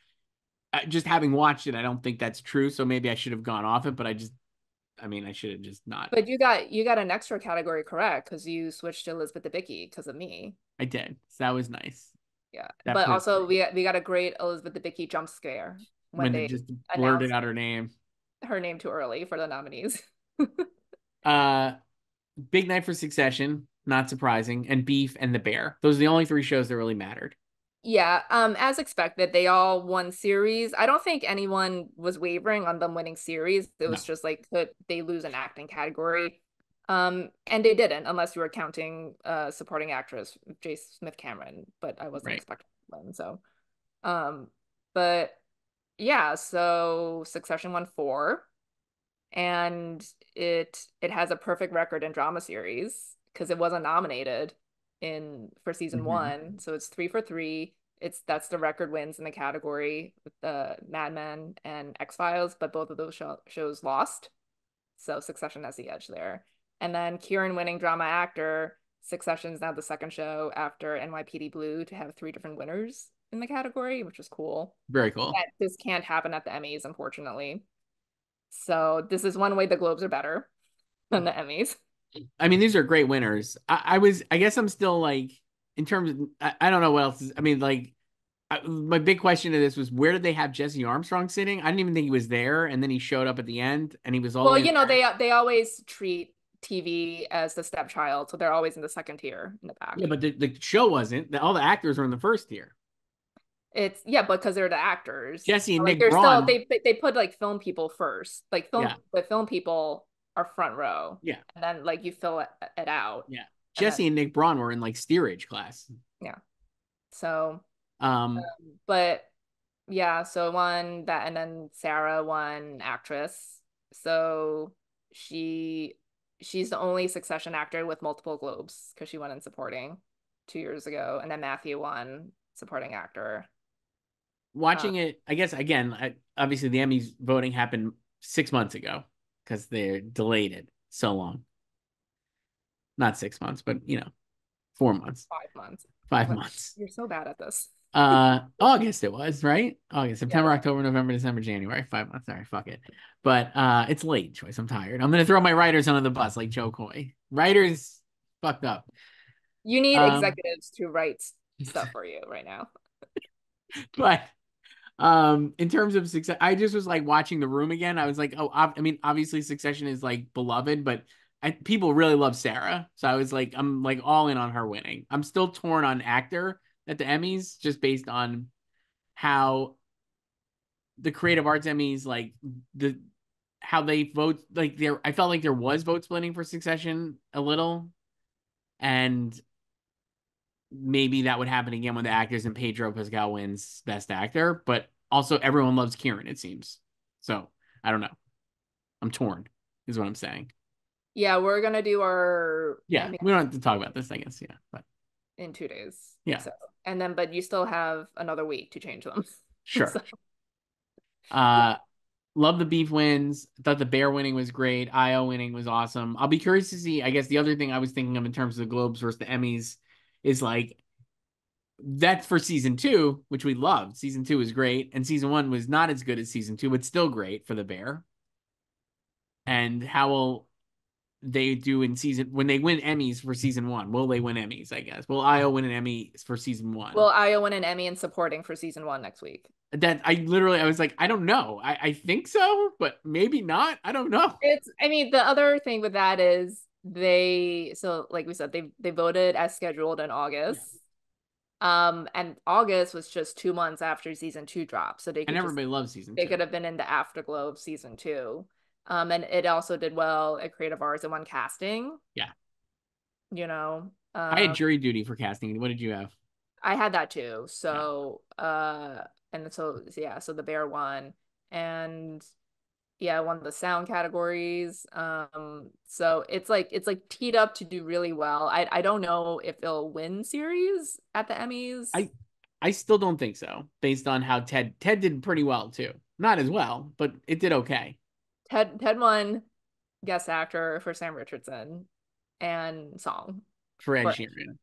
just having watched it, I don't think that's true. So maybe I should have gone off it, but I just, I mean, I should have just not. But you got you got an extra category correct because you switched to Elizabeth the Debicki because of me. I did. So that was nice. Yeah, that but also we we got a great Elizabeth the Debicki jump scare when, when they just blurted out her name, her name too early for the nominees. uh, Big Night for Succession, not surprising, and Beef and The Bear. Those are the only three shows that really mattered. Yeah, um, as expected, they all won series. I don't think anyone was wavering on them winning series. It was no. just like could they lose an acting category? Um, and they didn't, unless you were counting uh supporting actress J. Smith Cameron, but I wasn't right. expecting them. So, um, but yeah, so Succession won four and it it has a perfect record in drama series because it wasn't nominated in for season mm-hmm. one. So it's three for three. It's that's the record wins in the category with the mad men and x-files but both of those show, shows lost. So succession has the edge there. And then kieran winning drama actor succession is now the second show after nypd blue to have three different winners in the category which is cool. Very cool. That this can't happen at the emmys unfortunately So this is one way the Globes are better than the Emmys. I mean, these are great winners. I, I was, I guess, I'm still like, in terms of, I, I don't know what else. Is, I mean, like, I, my big question to this was where did they have Jesse Armstrong sitting? I didn't even think he was there, and then he showed up at the end, and he was all. Well, you know, they they always treat TV as the stepchild, so they're always in the second tier in the back. Yeah, but the, the show wasn't. All the actors were in the first tier. It's yeah, but because they're the actors. Jesse and like, Nick Braun. Still, they they put like film people first. Like film Yeah. the film people are front row. Yeah. And then like you fill it, it out. Yeah. Jesse and Nick Braun were in like steerage class. Yeah. So Um, but yeah, so one that and then Sarah won actress. So she she's the only succession actor with multiple globes because she won in supporting two years ago. And then Matthew won supporting actor. Watching it, I guess again, I, obviously the Emmys voting happened six months ago because they're delayed it so long. Not six months, but you know, four months, Five months. five What? months. You're so bad at this. Uh, August it was right. August, September, Yeah. October, November, December, January. Five months. Sorry, fuck it. But uh, it's late, Joyce. I'm tired. I'm gonna throw my writers under the bus like Jo Koy. Writers fucked up. You need Um, executives to write stuff for you right now. but um in terms of success i just was like watching the room again. I was like oh i mean obviously succession is like beloved but I, people really love sarah. So i was like i'm like all in on her winning. I'm still torn on actor at the emmys just based on how the creative arts emmys like the how they vote like there i felt like there was vote splitting for succession a little. And maybe that would happen again when the actors and Pedro Pascal wins Best Actor, but also everyone loves Kieran, it seems. So I don't know. I'm torn, is what I'm saying. Yeah, we're gonna do our Yeah, we don't have to talk about this, I guess. Yeah, but in two days. Yeah. So and then but you still have another week to change them. sure. So- Uh, love the beef wins. Thought the bear winning was great. Ayo winning was awesome. I'll be curious to see. I guess the other thing I was thinking of in terms of the Globes versus the Emmys is like that's for season two, which we loved. Season two was great, and season one was not as good as season two, but still great for the bear. And how will they do in season when they win Emmys for season one? Will they win Emmys? I guess. Will Ayo win an Emmy for season one? Will Ayo win an Emmy in supporting for season one next week? that I literally I was like, I don't know. I, I think so, but maybe not. I don't know. It's I mean the other thing with that is they so like we said they they voted as scheduled in August. Um and August was just two months after season two dropped. So they could And just everybody loves season they two. could have been in the afterglow of season two. Um, and it also did well at Creative Arts and won casting. Yeah. You know, um, I had jury duty for casting. What did you have? I had that too. So, uh, and so yeah, so the bear won, and yeah, won the sound categories. Um, so it's like it's like teed up to do really well. I I don't know if they'll win series at the Emmys. I- I still don't think so, based on how Ted Ted did pretty well too. Not as well, but it did okay. Ted Ted won guest actor for Sam Richardson and song. for Ed But- Sheeran.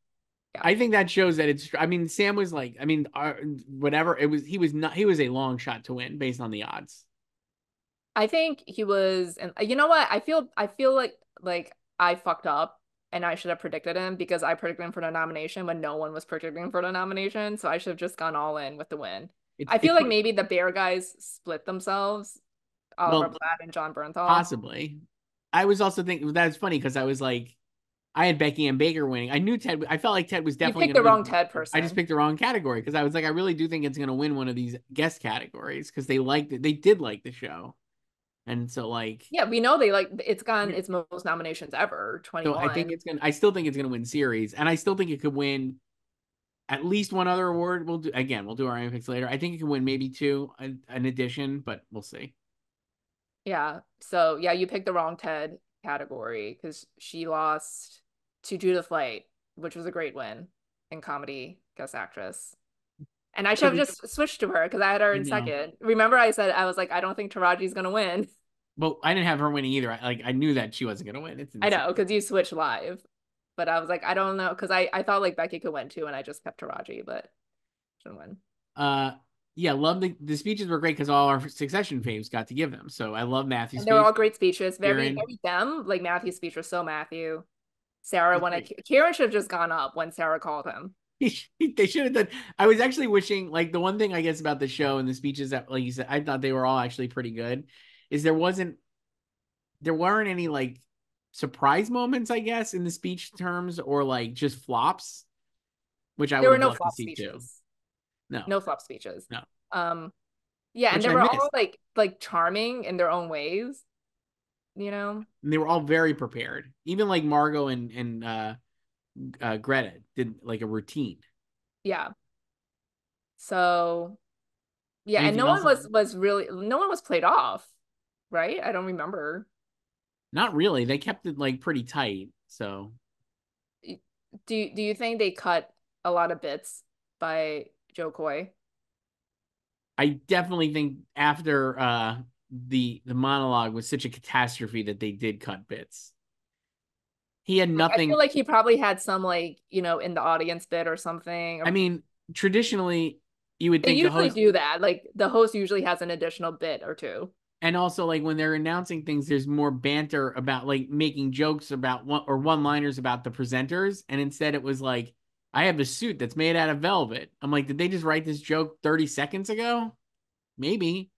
Yeah. I think that shows that it's. I mean, Sam was like, I mean, uh, whatever it was, he was not. He was a long shot to win based on the odds. I think he was, and you know what? I feel I feel like like I fucked up, and I should have predicted him because I predicted him for the nomination when no one was predicting for the nomination. So I should have just gone all in with the win. It- I feel it like maybe the Bear guys split themselves, Oliver Well, Platt and Jon Bernthal. possibly. I was also thinking that's funny because I was like, I had Becky Ann Baker winning. I knew Ted. I felt like Ted was You definitely picked the gonna win. wrong Ted person. I just picked the wrong category because I was like, I really do think it's going to win one of these guest categories because they liked it. They did like the show, and so like, Yeah, we know they like it's gone its most nominations ever, twenty so. I think it's gonna. I still think it's gonna win series, and I still think it could win at least one other award. We'll do again. We'll do our picks later. I think it can win maybe two, an, an addition, but we'll see. Yeah. So yeah, you picked the wrong Ted category because she lost to Judith Light, which was a great win in comedy guest actress. And I should have just switched to her because I had her in second. Remember, I said I was like, I don't think Taraji's gonna win. But I didn't have her winning either. I, like I knew that she wasn't gonna win. It's I know because you switched live, but I was like, I don't know because I I thought like Becky could win too, and I just kept Taraji, but she didn't win. Uh, yeah, love the the speeches were great because all our Succession faves got to give them. So I love Matthew's. And speech. they were all great speeches. Very, Kieran. very them. Like Matthew's speech was so Matthew. Sarah, It's when I, great. Kieran should have just gone up when Sarah called him. they should have done. I was actually wishing, like, the one thing I guess about the show and the speeches that, like you said, I thought they were all actually pretty good. Is there wasn't, there weren't any like surprise moments, I guess, in the speech terms, or like just flops, which I there were no flop see too. speeches. No, No flop speeches. No. Um, yeah, and they I were all like like charming in their own ways. You know, and they were all very prepared. Even like Margot and and uh, uh Greta did like a routine. yeah. So, yeah, and no one was was really no one was played off, right? I don't remember. Not really. They kept it like pretty tight. So Do you, do you think they cut a lot of bits by Jo Koy? I definitely think after uh the the monologue was such a catastrophe that they did cut bits. He had nothing. I feel like he probably had some like you know in the audience bit or something. I mean, traditionally, you would they think the usually host, do that. Like the host usually has an additional bit or two. and also like when they're announcing things, there's more banter about like making jokes about one or one liners about the presenters, and instead it was like, "I have a suit that's made out of velvet." I'm like, did they just write this joke 30 seconds ago? Maybe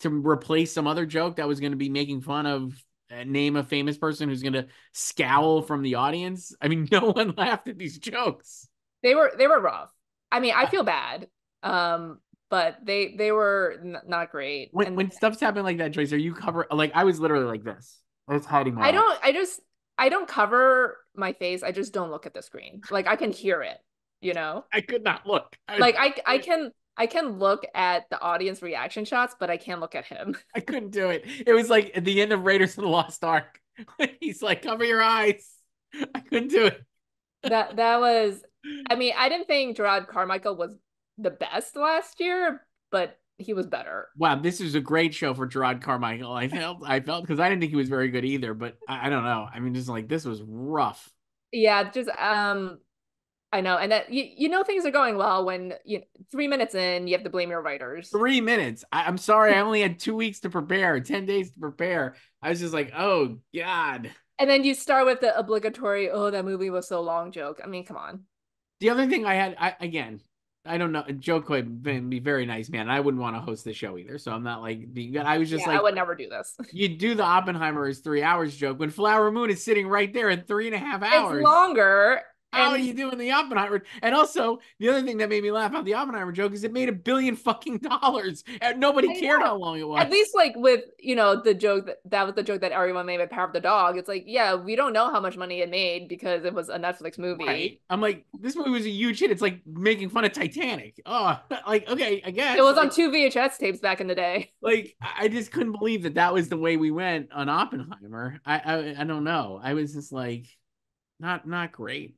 to replace some other joke that was going to be making fun of name a famous person who's going to scowl from the audience. I mean, no one laughed at these jokes. They were they were rough. I mean, I feel bad. Um, but they they were n- not great. When and when stuff's happening like that, Joyce, are you cover like I was literally like this. I was hiding my. I eyes. don't I just I don't cover my face. I just don't look at the screen. Like I can hear it, you know? I could not look. I, Like I I can I can look at the audience reaction shots, but I can't look at him. I couldn't do it. It was like at the end of Raiders of the Lost Ark. He's like, cover your eyes. I couldn't do it. That that was I mean, I didn't think Jerrod Carmichael was the best last year, but he was better. Wow, this is a great show for Jerrod Carmichael. I felt, I felt because I didn't think he was very good either. But I, I don't know. I mean, just like this was rough. Yeah, just um I know, and that you, you know things are going well when you three minutes in you have to blame your writers. Three minutes. I, I'm sorry, I only had two weeks to prepare, ten days to prepare. I was just like, oh god. And then you start with the obligatory, oh, that movie was so long joke. I mean, come on. The other thing I had, I again, I don't know. Joe could be very nice man. I wouldn't want to host the show either, so I'm not like being good. I was just yeah, like, I would never do this. you do the Oppenheimer is three hours joke when Flower Moon is sitting right there in three and a half hours. It's longer. How are you doing the Oppenheimer? And also, the other thing that made me laugh about the Oppenheimer joke is it made a billion fucking dollars, and nobody I cared know. how long it was. At least like with, you know, the joke that that was the joke that everyone made with Power of the Dog. It's like, yeah, we don't know how much money it made because it was a Netflix movie. Right? I'm like, this movie was a huge hit. It's like making fun of Titanic. Oh, like okay, I guess It was on two VHS tapes back in the day. like I I just couldn't believe that that was the way we went on Oppenheimer. I I, I don't know. I was just like, not not great.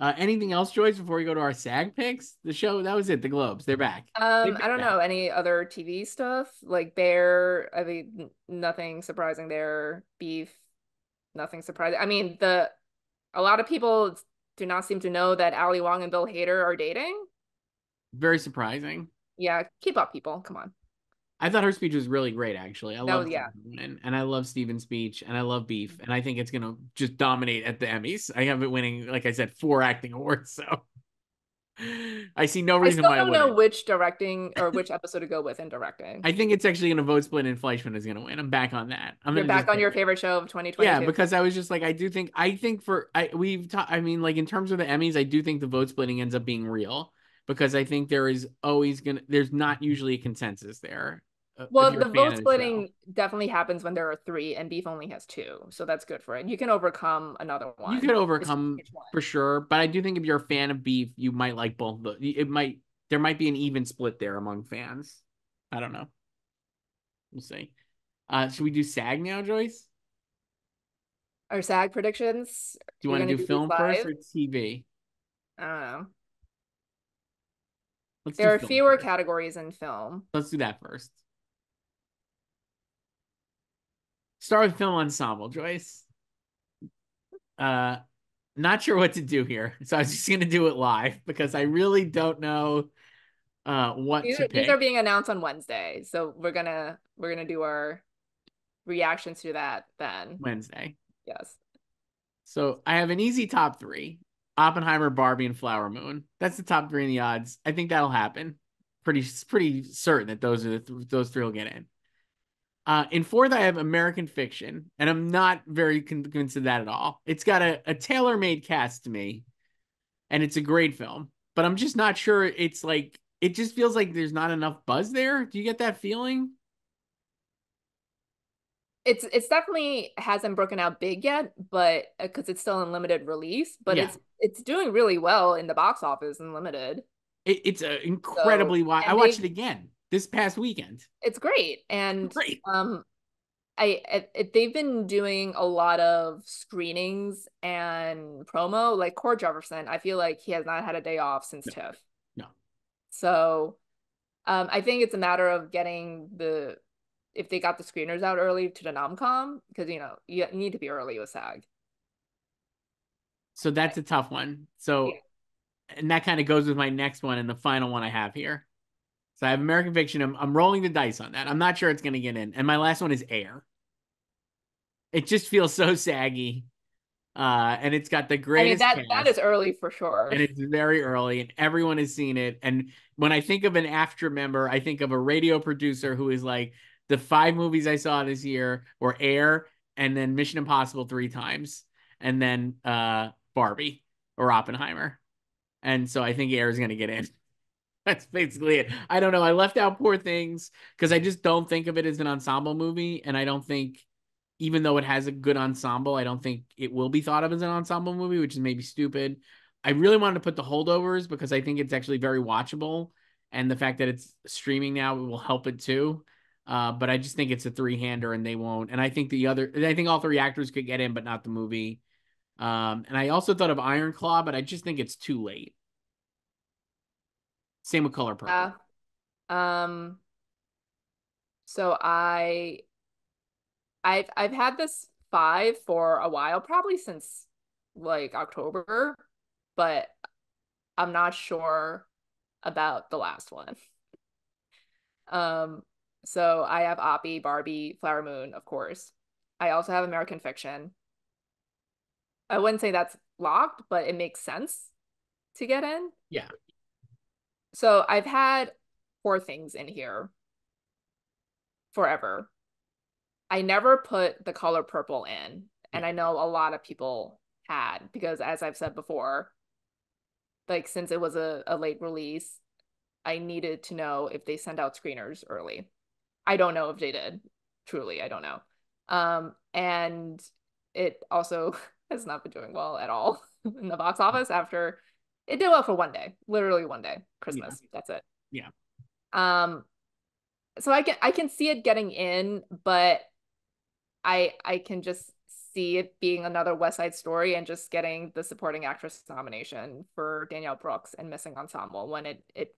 Uh, anything else, Joyce? Before we go to our SAG picks, the show that was it. The Globes, they're back. Um, I don't did know any other TV stuff like Bear. I mean, nothing surprising there. Beef, nothing surprising. I mean, the a lot of people do not seem to know that Ali Wong and Bill Hader are dating. Very surprising. Yeah, keep up, people. Come on. I thought her speech was really great, actually. I love yeah. and, and I love Steven's speech, and I love Beef, mm-hmm. and I think it's gonna just dominate at the Emmys. I have it winning, like I said, four acting awards. So I see no I reason still why I don't know which directing or which episode to go with in directing. I think it's actually gonna vote split, and Fleishman is gonna win. I'm back on that. I'm You're back on your favorite show of 2022. Yeah, because I was just like, I do think, I think for, I we've, ta- I mean, like in terms of the Emmys, I do think the vote splitting ends up being real because I think there is always gonna, there's not mm-hmm. usually a consensus there. Uh, well, the vote of show. splitting definitely happens when there are three, and Beef only has two, so that's good for it. You can overcome another one. You could overcome for sure, but I do think if you're a fan of beef, you might like both. The it might there might be an even split there among fans. I don't know. We'll see. Uh, should we do SAG now, Joyce? Our SAG predictions. Do you want to do do film first or TV? I don't know. Let's There do are fewer first. categories in film. Let's do that first. Start with film ensemble, Joyce. Uh, not sure what to do here, so I was just gonna do it live because I really don't know uh what these to are, pick. these are being announced on Wednesday, so we're gonna we're gonna do our reactions to that then. Wednesday. Yes. So I have an easy top three: Oppenheimer, Barbie, and Flower Moon. That's the top three in the odds. I think that'll happen. Pretty pretty certain that those are the th- those three will get in. Uh, in fourth, I have American Fiction, and I'm not very convinced of that at all. It's got a, a tailor made cast to me, and it's a great film, but I'm just not sure it's like, it just feels like there's not enough buzz there. Do you get that feeling? It's it's definitely hasn't broken out big yet, but because it's still in limited release, but Yeah. it's it's doing really well in the box office in limited. It, it's a incredibly wide. I and watched it again this past weekend. It's great, and Great. um, I it, they've been doing a lot of screenings and promo. Like Cord Jefferson, I feel like he has not had a day off since No. TIFF. No. So, um, I think it's a matter of getting the if they got the screeners out early to the nomcom because you know you need to be early with SAG. So that's a tough one. So, and that kind of goes with my next one and the final one I have here. So I have American Fiction. I'm, I'm rolling the dice on that. I'm not sure it's going to get in. And my last one is Air. It just feels so saggy. Uh, and it's got the greatest. I mean that cast, that is early for sure. and it's very early, and everyone has seen it. And when I think of an AFTRA member, I think of a radio producer who is like, the five movies I saw this year were Air, and then Mission Impossible three times, and then uh Barbie or Oppenheimer. And so I think Air is going to get in. That's basically it. I don't know. I left out Poor Things because I just don't think of it as an ensemble movie. And I don't think, even though it has a good ensemble, I don't think it will be thought of as an ensemble movie, which is maybe stupid. I really wanted to put the holdovers because I think it's actually very watchable. And the fact that it's streaming now will help it too. Uh, but I just think it's a three hander and they won't. And I think the other, I think all three actors could get in, but not the movie. Um, and I also thought of Iron Claw, but I just think it's too late. Same with Color Purple. Yeah. Um so I I've I've had this five for a while, probably since like October, but I'm not sure about the last one. Um so I have Oppie, Barbie, Flower Moon, of course. I also have American Fiction. I wouldn't say that's locked, but it makes sense to get in. Yeah. So I've had Poor Things in here forever. I never put the color purple in, and I know a lot of people had because, as I've said before, like since it was a, a late release, I needed to know if they sent out screeners early. I don't know if they did. Truly, I don't know. Um, and it also has not been doing well at all in the box office after it did well for one day, literally one day, Christmas. That's it. Yeah. Um, so I can I can see it getting in, but I I can just see it being another West Side Story and just getting the supporting actress nomination for Danielle Brooks and missing ensemble when it it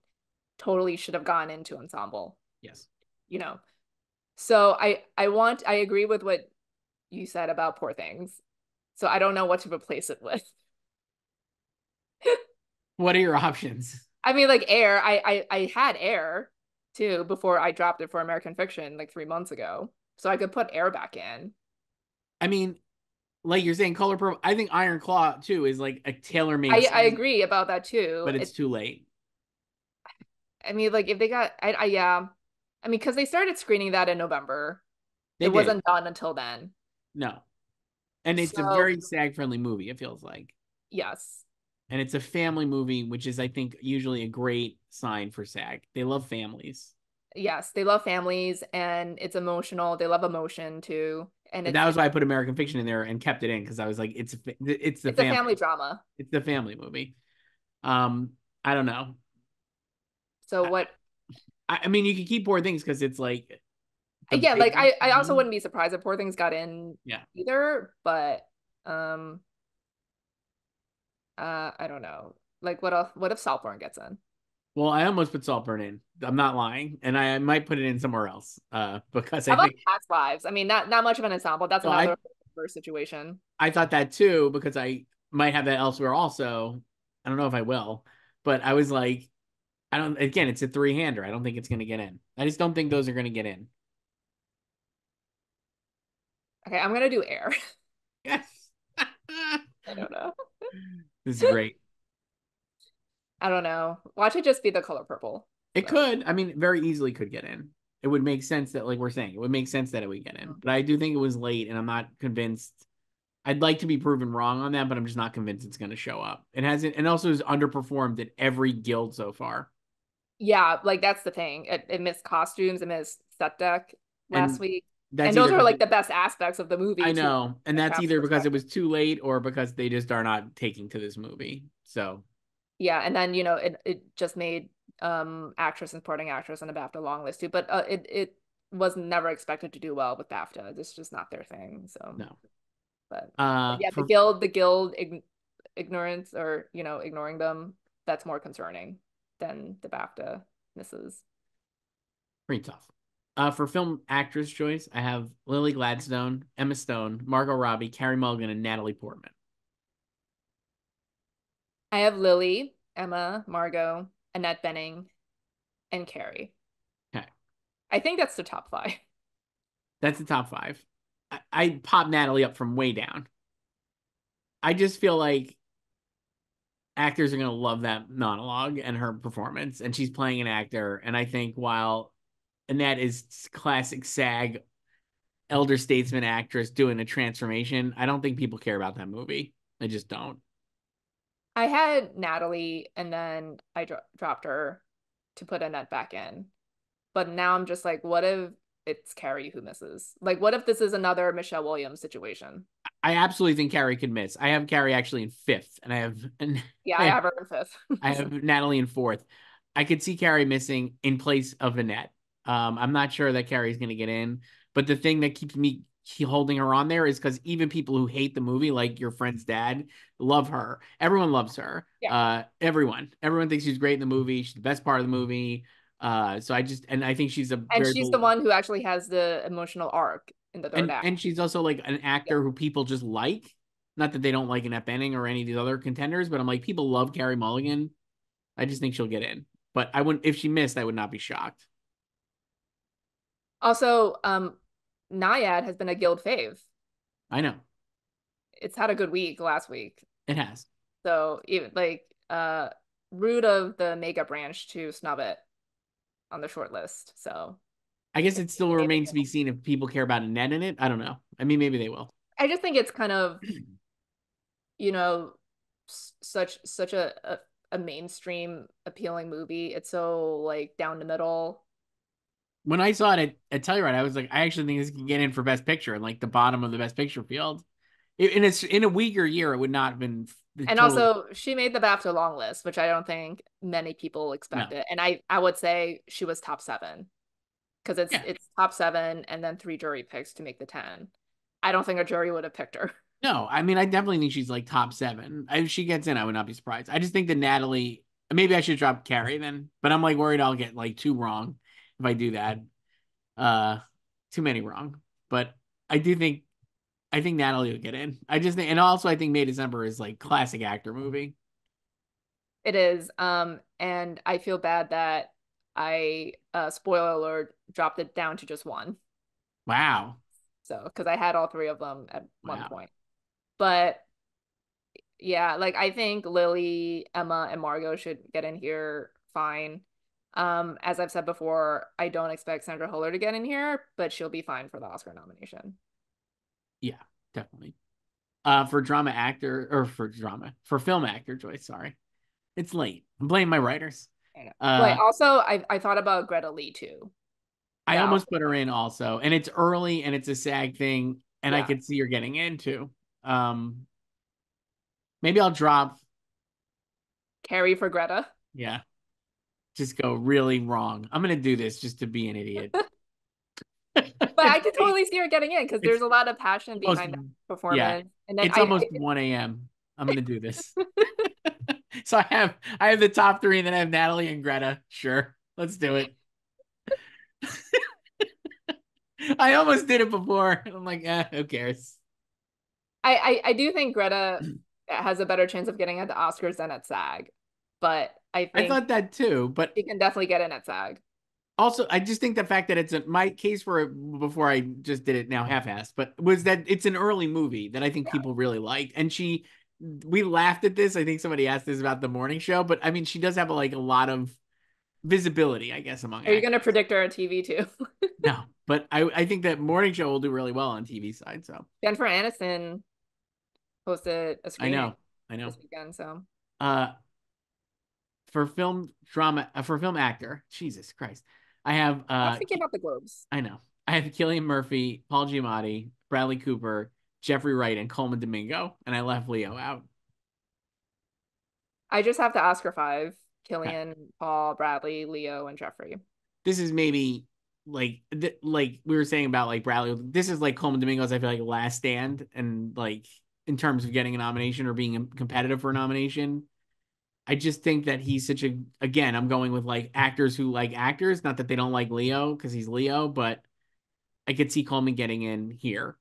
totally should have gone into ensemble Yes. you know so i i want i agree with what you said about poor things so i don't know what to replace it with What are your options? i mean like air I, I i had air too before i dropped it for american fiction like three months ago so i could put air back in I mean, like you're saying, Color Purple. I think Iron Claw too is like a tailor made. i i agree about that too but it's too late. i mean like if they got i, I yeah i mean because they started screening that in november They it did. wasn't done until then no, and it's a very SAG friendly movie. It feels like, yes and it's a family movie, which is I think usually a great sign for SAG. They love families. yes they love families and it's emotional they love emotion too and And it's, that was why I put American Fiction in there and kept it in because I was like, it's a it's the it's a family, family drama it's the family movie. Um, I don't know. so what I, I mean, you could keep Poor Things because it's like, yeah like i i also wouldn't be surprised if poor things got in Yeah. either but um uh i don't know like what else what if saltburn gets in Well, I almost put Saltburn in. I'm not lying, and I might put it in somewhere else. Uh, because how I think past lives i mean not not much of an ensemble that's I- another first situation I thought that too because I might have that elsewhere also. I don't know if I will, but I was like, I don't. Again, it's a three hander. I don't think it's going to get in. I just don't think those are going to get in. Okay, I'm gonna do air. Yes. I don't know. This is great. I don't know. Watch it just be the color purple. It could. I mean, very easily could get in. It would make sense that, like we're saying, it would make sense that it would get in. Mm-hmm. But I do think it was late, and I'm not convinced. I'd like to be proven wrong on that, but I'm just not convinced it's going to show up. It hasn't, and also has underperformed at every guild so far. Yeah, like that's the thing. It, it missed costumes, it missed set deck last And week. That's and those are like the best aspects of the movie. I know, and that's either because it was too late or because they just are not taking to this movie. So Yeah, and then you know it it just made um actress and supporting actress on the BAFTA long list too, but uh, it it was never expected to do well with BAFTA. It's just not their thing. So no. but Uh, yeah, for- the guild the guild ign- ignorance or you know ignoring them that's more concerning than the BAFTA misses. pretty tough. Uh, for film actress Joyce, I have Lily Gladstone, Emma Stone, Margot Robbie, Carey Mulligan, and Natalie Portman. I have Lily, Emma, Margot, Annette Bening, and Carey. Okay. I think that's the top five. That's the top five. I, I pop Natalie up from way down. I just feel like actors are gonna love that monologue and her performance, and she's playing an actor. And I think while Annette is classic SAG elder statesman actress doing a transformation, I don't think people care about that movie. I just don't. I had Natalie and then I dro- dropped her to put Annette back in. But now I'm just like, what if it's Carey who misses? Like, what if this is another Michelle Williams situation? I absolutely think Carey could miss. I have Carey actually in fifth, and I have and Yeah, I Yeah. have her in fifth. I have Natalie in fourth. I could see Carey missing in place of Annette. Um, I'm not sure that Carey's going to get in, but the thing that keeps me holding her on there is because even people who hate the movie, like your friend's dad, love her. Everyone loves her. Yeah. Uh, everyone, everyone thinks she's great in the movie. She's the best part of the movie. Uh, so I just and I think she's a and she's bel- the one who actually has the emotional arc in the third and act. and she's also like an actor who people just like. Not that they don't like Annette Bening or any of these other contenders, but I'm like people love Carey Mulligan. I just think she'll get in. But I wouldn't if she missed, I would not be shocked. Also, um, Nyad has been a guild fave. I know It's had a good week last week. it has. So even like uh rude of the makeup branch to snub it on the short list. So I guess it still remains to be seen if people care about Annette in it. I don't know. I mean, maybe they will. I just think it's kind of you know s- such such a, a a mainstream appealing movie. It's so like down the middle. When I saw it at, at Telluride, I was like, I actually think this can get in for Best Picture and like the bottom of the Best Picture field. It, and it's in a weaker year, it would not have been. And total- also she made the BAFTA long list, which I don't think many people expected. And I I would say she was top 7. Cuz it's Yeah. it's top 7 and then three jury picks to make the 10. I don't think a jury would have picked her. No, I mean, I definitely think she's like top seven. If she gets in, I would not be surprised. I just think that Natalie, maybe I should drop Carey then, but I'm like worried I'll get like two wrong if I do that. Uh, too many wrong. But I do think, I think Natalie will get in. I just think, and also I think May December is like classic actor movie. It is. Um, and I feel bad that I uh spoiler alert dropped it down to just one. Wow. So because I had all three of them at one Wow. point. But yeah, like I think Lily, Emma, and Margot should get in here fine. Um, as I've said before, I don't expect Sandra Hüller to get in here, but she'll be fine for the Oscar nomination. Yeah, definitely. Uh, for drama actor or for drama for film actor Joyce. Sorry, it's late. I'm blaming my writers. I know. Uh, but also I I thought about Greta Lee too. I Yeah. almost put her in also, and it's early and it's a SAG thing, and I Yeah. could see her getting into. Um, maybe I'll drop. Carey for Greta. Yeah, just go really wrong. I'm gonna do this just to be an idiot. But I could totally see her getting in because there's a lot of passion almost- behind that performance. And then it's I, almost I- 1 a.m. I'm gonna do this. so I have I have the top three, and then I have Natalie and Greta. Sure, let's do it. I almost did it before. I'm like, eh, who cares? I, I I do think Greta has a better chance of getting at the Oscars than at SAG. But I think I thought that too, but he can definitely get in at SAG. also I just think the fact that it's a, my case for it before I just did it now half-assed, but was that it's an early movie that I think Yeah. people really liked, and she we laughed at this. I think somebody asked this about the morning show, but I mean she does have a, like a lot of visibility, I guess, among. Are you gonna predict her on TV too? No, but I I think that morning show will do really well on TV side. So Jennifer Aniston hosted a I I know, I know. this weekend, so Uh, for film drama, uh, for film actor, Jesus Christ, I have uh, thinking about the Globes. I know. I have Cillian Murphy, Paul Giamatti, Bradley Cooper, Jeffrey Wright, and Colman Domingo, and I left Leo out. I just have the Oscar five: Cillian, Paul, Bradley, Leo, and Jeffrey. This is maybe like th- like we were saying about like Bradley. This is like Colman Domingo's. I feel like last stand, and like in terms of getting a nomination or being competitive for a nomination. I just think that he's such a again, I'm going with like actors who like actors, not that they don't like Leo because he's Leo, but I could see Colman getting in here.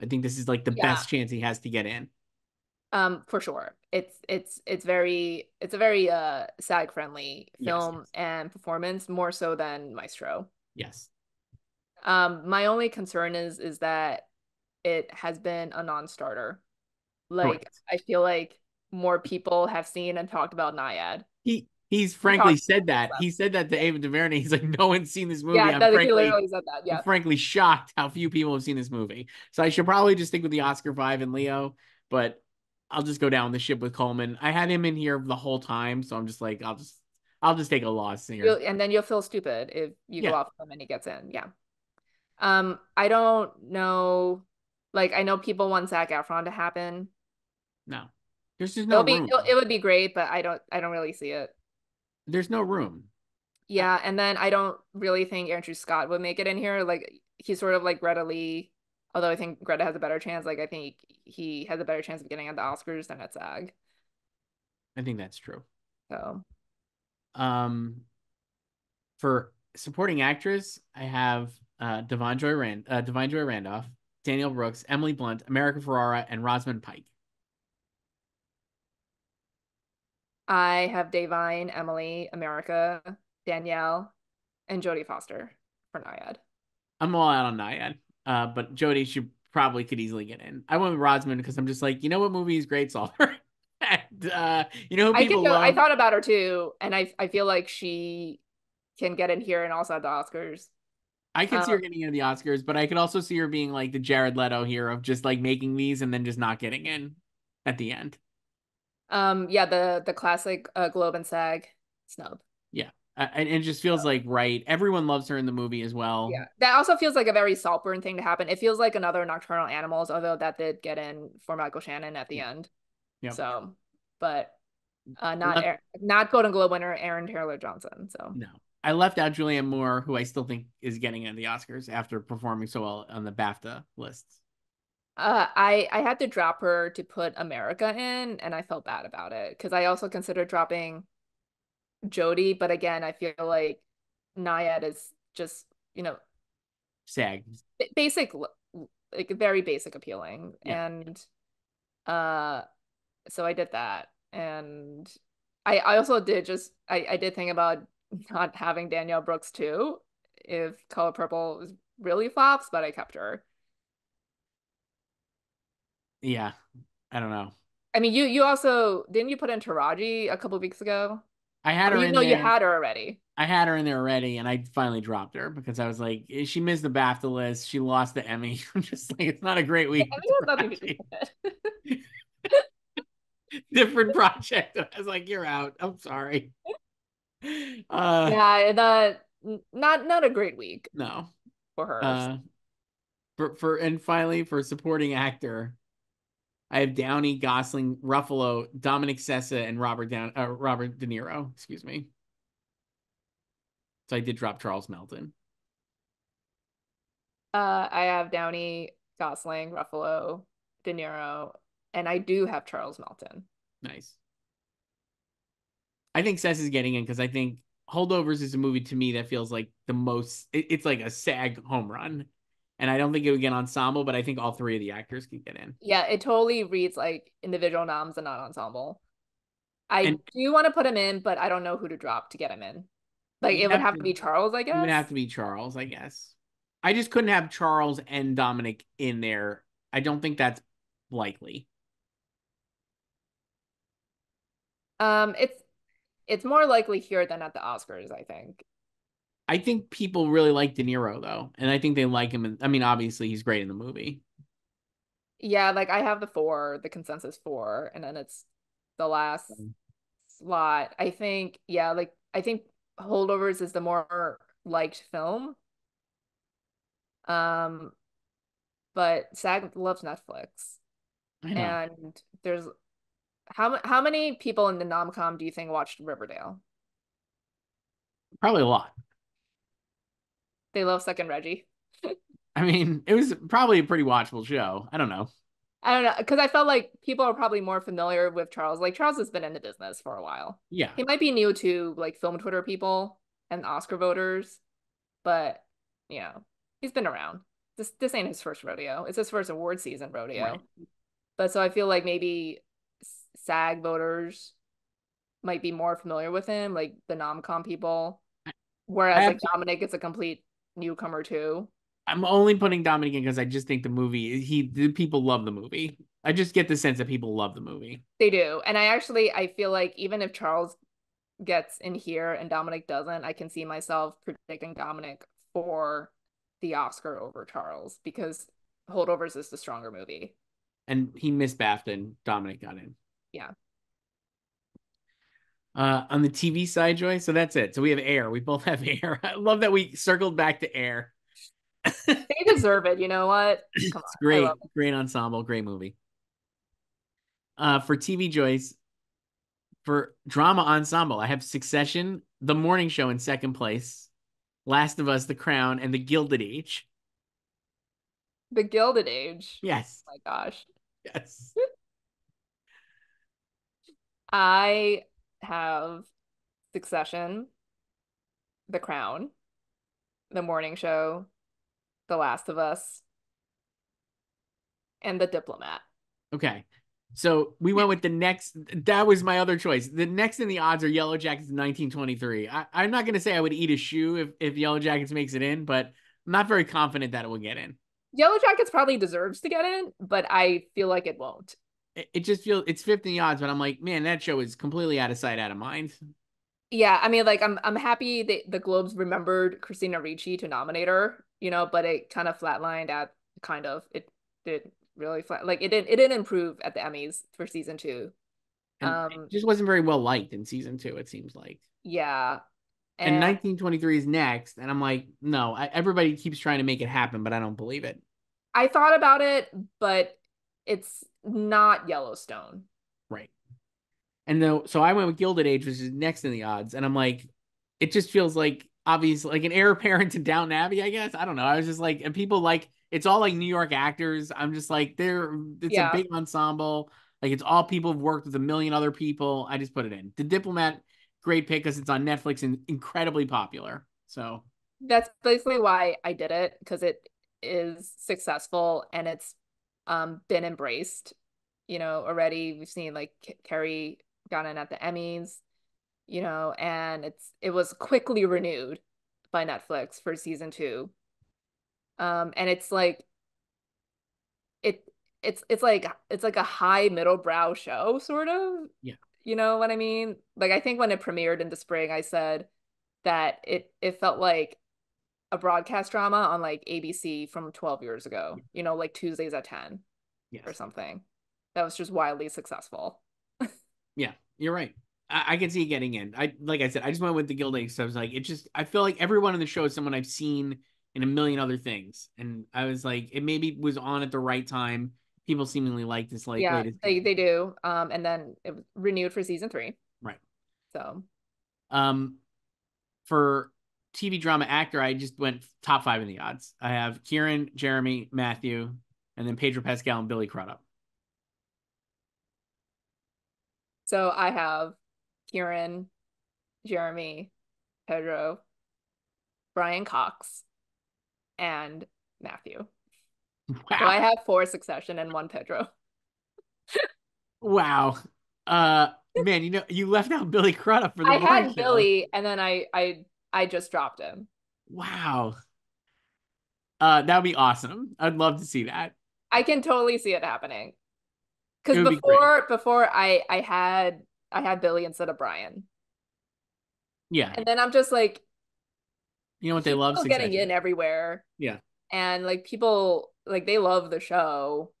I think this is like the Yeah. best chance he has to get in. Um, for sure. It's it's it's very it's a very uh SAG friendly Yes, film yes. and performance more so than Maestro. Yes. Um, my only concern is is that it has been a non-starter. Like Correct. I feel like more people have seen and talked about Nyad. He he's frankly said that. He said that to Ava DuVernay. He's like, no one's seen this movie. yeah, I'm that, he literally said that. I'm Yeah. frankly shocked how few people have seen this movie. So I should probably just stick with the Oscar five and Leo, but I'll just go down the ship with Colman. I had him in here the whole time, so I'm just like, I'll just I'll just take a loss here. You'll, and then you'll feel stupid if you Yeah. go off him and he gets in. Yeah. Um, I don't know. Like, I know people want Zac Efron to happen. No. There's just no It'll be room. it would be great, but I don't I don't really see it. There's no room. Yeah, and then I don't really think Andrew Scott would make it in here. Like he's sort of like Greta Lee, although I think Greta has a better chance. Like I think he has a better chance of getting at the Oscars than at SAG. I think that's true. So Um, for supporting actress, I have uh Devon Joy Rand, uh, Da'Vine Joy Randolph, Danielle Brooks, Emily Blunt, America Ferrera, and Rosamund Pike. I have Da'Vine, Emily, America, Danielle, and Jodie Foster for Nyad. I'm all out on Nyad, uh, but Jodie should probably could easily get in. I went with Rosamund because I'm just like, you know what movie is great, Solver, and uh, you know who I love. I thought about her too, and I I feel like she can get in here and also at the Oscars. I could see her um, getting into the Oscars, but I could also see her being like the Jared Leto here of just like making these and then just not getting in at the end. Um, yeah, the the classic uh, Globe and SAG snub. Uh, and it just feels like right. Everyone loves her in the movie as well. Yeah, that also feels like a very Saltburn thing to happen. It feels like another Nocturnal Animals, although that did get in for Michael Shannon at the end. Yeah. So, but uh, not Left- Aaron- not Golden Globe winner Aaron Taylor Johnson. So No, I left out Julianne Moore, who I still think is getting in the Oscars after performing so well on the BAFTA lists. Uh, I I had to drop her to put America in, and I felt bad about it because I also considered dropping Jodie, but again, I feel like Nyad is just you know SAG. basic like very basic appealing Yeah. and uh so i did that and i i also did just i i did think about not having danielle brooks too if color purple was really flops but i kept her Yeah, I don't know. i mean you you also didn't you put in taraji a couple weeks ago I had her you in know there. you had her already I had her in there already, and I finally dropped her because I was like, eh, she missed the BAFTA list. She lost the Emmy. I'm just like, it's not a great week. I mean, it has nothing to do Taraji. with it. Different project. I was like, you're out. I'm sorry. Uh, yeah the not not a great week no. for her Uh, for for and finally for supporting actor, I have Downey, Gosling, Ruffalo, Dominic Sessa, and Robert Down uh, Robert De Niro. Excuse me. So I did drop Charles Melton. Uh, I have Downey, Gosling, Ruffalo, De Niro, and I do have Charles Melton. Nice. I think Sess is getting in because I think Holdovers is a movie to me that feels like the most. It, it's like a SAG home run, and I don't think it would get ensemble, but I think all three of the actors could get in. Yeah, it totally reads like individual noms and not ensemble. I And- do want to put him in, but I don't know who to drop to get him in. Like it would have have to- to be Charles, I guess. It would have to be Charles, I guess. I just couldn't have Charles and Dominic in there. I don't think that's likely. Um, it's it's more likely here than at the Oscars, I think. I think people really like De Niro though, and I think they like him. In, I mean, obviously he's great in the movie. Yeah, like I have the four, the consensus four, and then it's the last Um, slot. I think, yeah, like I think Holdovers is the more liked film. Um, but SAG loves Netflix, and there's how how many people in the nomcom do you think watched Riverdale? Probably a lot. They love Second Reggie. I mean, it was probably a pretty watchable show. I don't know. I don't know, because I felt like people are probably more familiar with Charles. Like Charles has been in the business for a while. Yeah. He might be new to like film Twitter people and Oscar voters, but you know, he's been around. This this ain't his first rodeo. It's his first award season rodeo. Right. But so I feel like maybe SAG voters might be more familiar with him, like the nomcom people. Whereas like Dominic is a complete newcomer too. I'm only putting Dominic in because I just think the movie. He the people love the movie. I just get the sense that people love the movie. They do. And I actually I feel like even if Charles gets in here and Dominic doesn't, I can see myself predicting Dominic for the Oscar over Charles because Holdovers is the stronger movie. and he missed BAFTA and Dominic got in. Yeah. Uh, on the TV side, Joy. So that's it. So we have Air. We both have Air. I love that we circled back to Air. They deserve it. You know what? Come. It's I great, it. great ensemble, great movie. Uh, for TV, Joyce. For drama ensemble, I have Succession, The Morning Show in second place, Last of Us, The Crown, and The Gilded Age. The Gilded Age. Yes, Oh my gosh. yes. I have Succession, The Crown, The Morning Show, The Last of Us, and The Diplomat. Okay. So we went with the next. That was my other choice. The next in the odds are Yellowjackets 1923. I, I'm not going to say I would eat a shoe if, if Yellowjackets makes it in, but I'm not very confident that it will get in. Yellowjackets probably deserves to get in, but I feel like it won't. It, just feels it's 50 the odds, but I'm like, man, that show is completely out of sight, out of mind. Yeah, I mean, like I'm I'm happy that the Globes remembered Christina Ricci to nominate her, you know, but it kind of flatlined at kind of it did really flat like it didn't it didn't improve at the Emmys for season two. And Um, it just wasn't very well liked in season two, it seems like. Yeah. And, 1923 is next, and I'm like, no, I, everybody keeps trying to make it happen, but I don't believe it. I thought about it, but it's not Yellowstone. Right. And though, so I went with Gilded Age, which is next in the odds, and I'm like, it just feels like obvious, like an heir apparent to Downton Abbey, I guess. I don't know. I was just like, and people like it's all like New York actors. I'm just like, they're it's Yeah. a big ensemble. Like it's all people who've worked with a million other people. I just put it in. The Diplomat, great pick because it's on Netflix and incredibly popular. So That's basically why I did it because it is successful and it's um been embraced. You know, already we've seen like K- Carrie got in at the Emmys, you know, and it's it was quickly renewed by Netflix for season two. Um, and it's like it it's it's like it's like a high middle brow show, sort of. Yeah. You know what I mean? Like I think when it premiered in the spring, I said that it it felt like a broadcast drama on like ABC from 12 years ago, you know, like Tuesdays at 10 yes. or something. That was just wildly successful. Yeah, you're right. I, I can see getting in. I like I said, I just went with the Gilded Age. So I was like, it just I feel like everyone in the show is someone I've seen in a million other things, and I was like, it maybe was on at the right time. People seemingly like this like yeah, they they do. Um, and then it was renewed for season three. Right. So Um, for TV drama actor, I just went top five in the odds. I have Kieran, Jeremy, Matthew, and then Pedro Pascal and Billy Crudup. so I have Kieran, Jeremy, Pedro, Brian Cox, and Matthew. Wow. So I have four Succession and one Pedro. Wow. Uh Man, you know, you left out Billy Crudup for the I had show. Billy, and then I I I just dropped him. Wow. Uh, that would be awesome. I'd love to see that. I can totally see it happening. Because would be before before I I had I had Billy instead of Brian, Yeah. and then I'm just like You know what they love? getting in everywhere. Yeah. and like people like they love the show,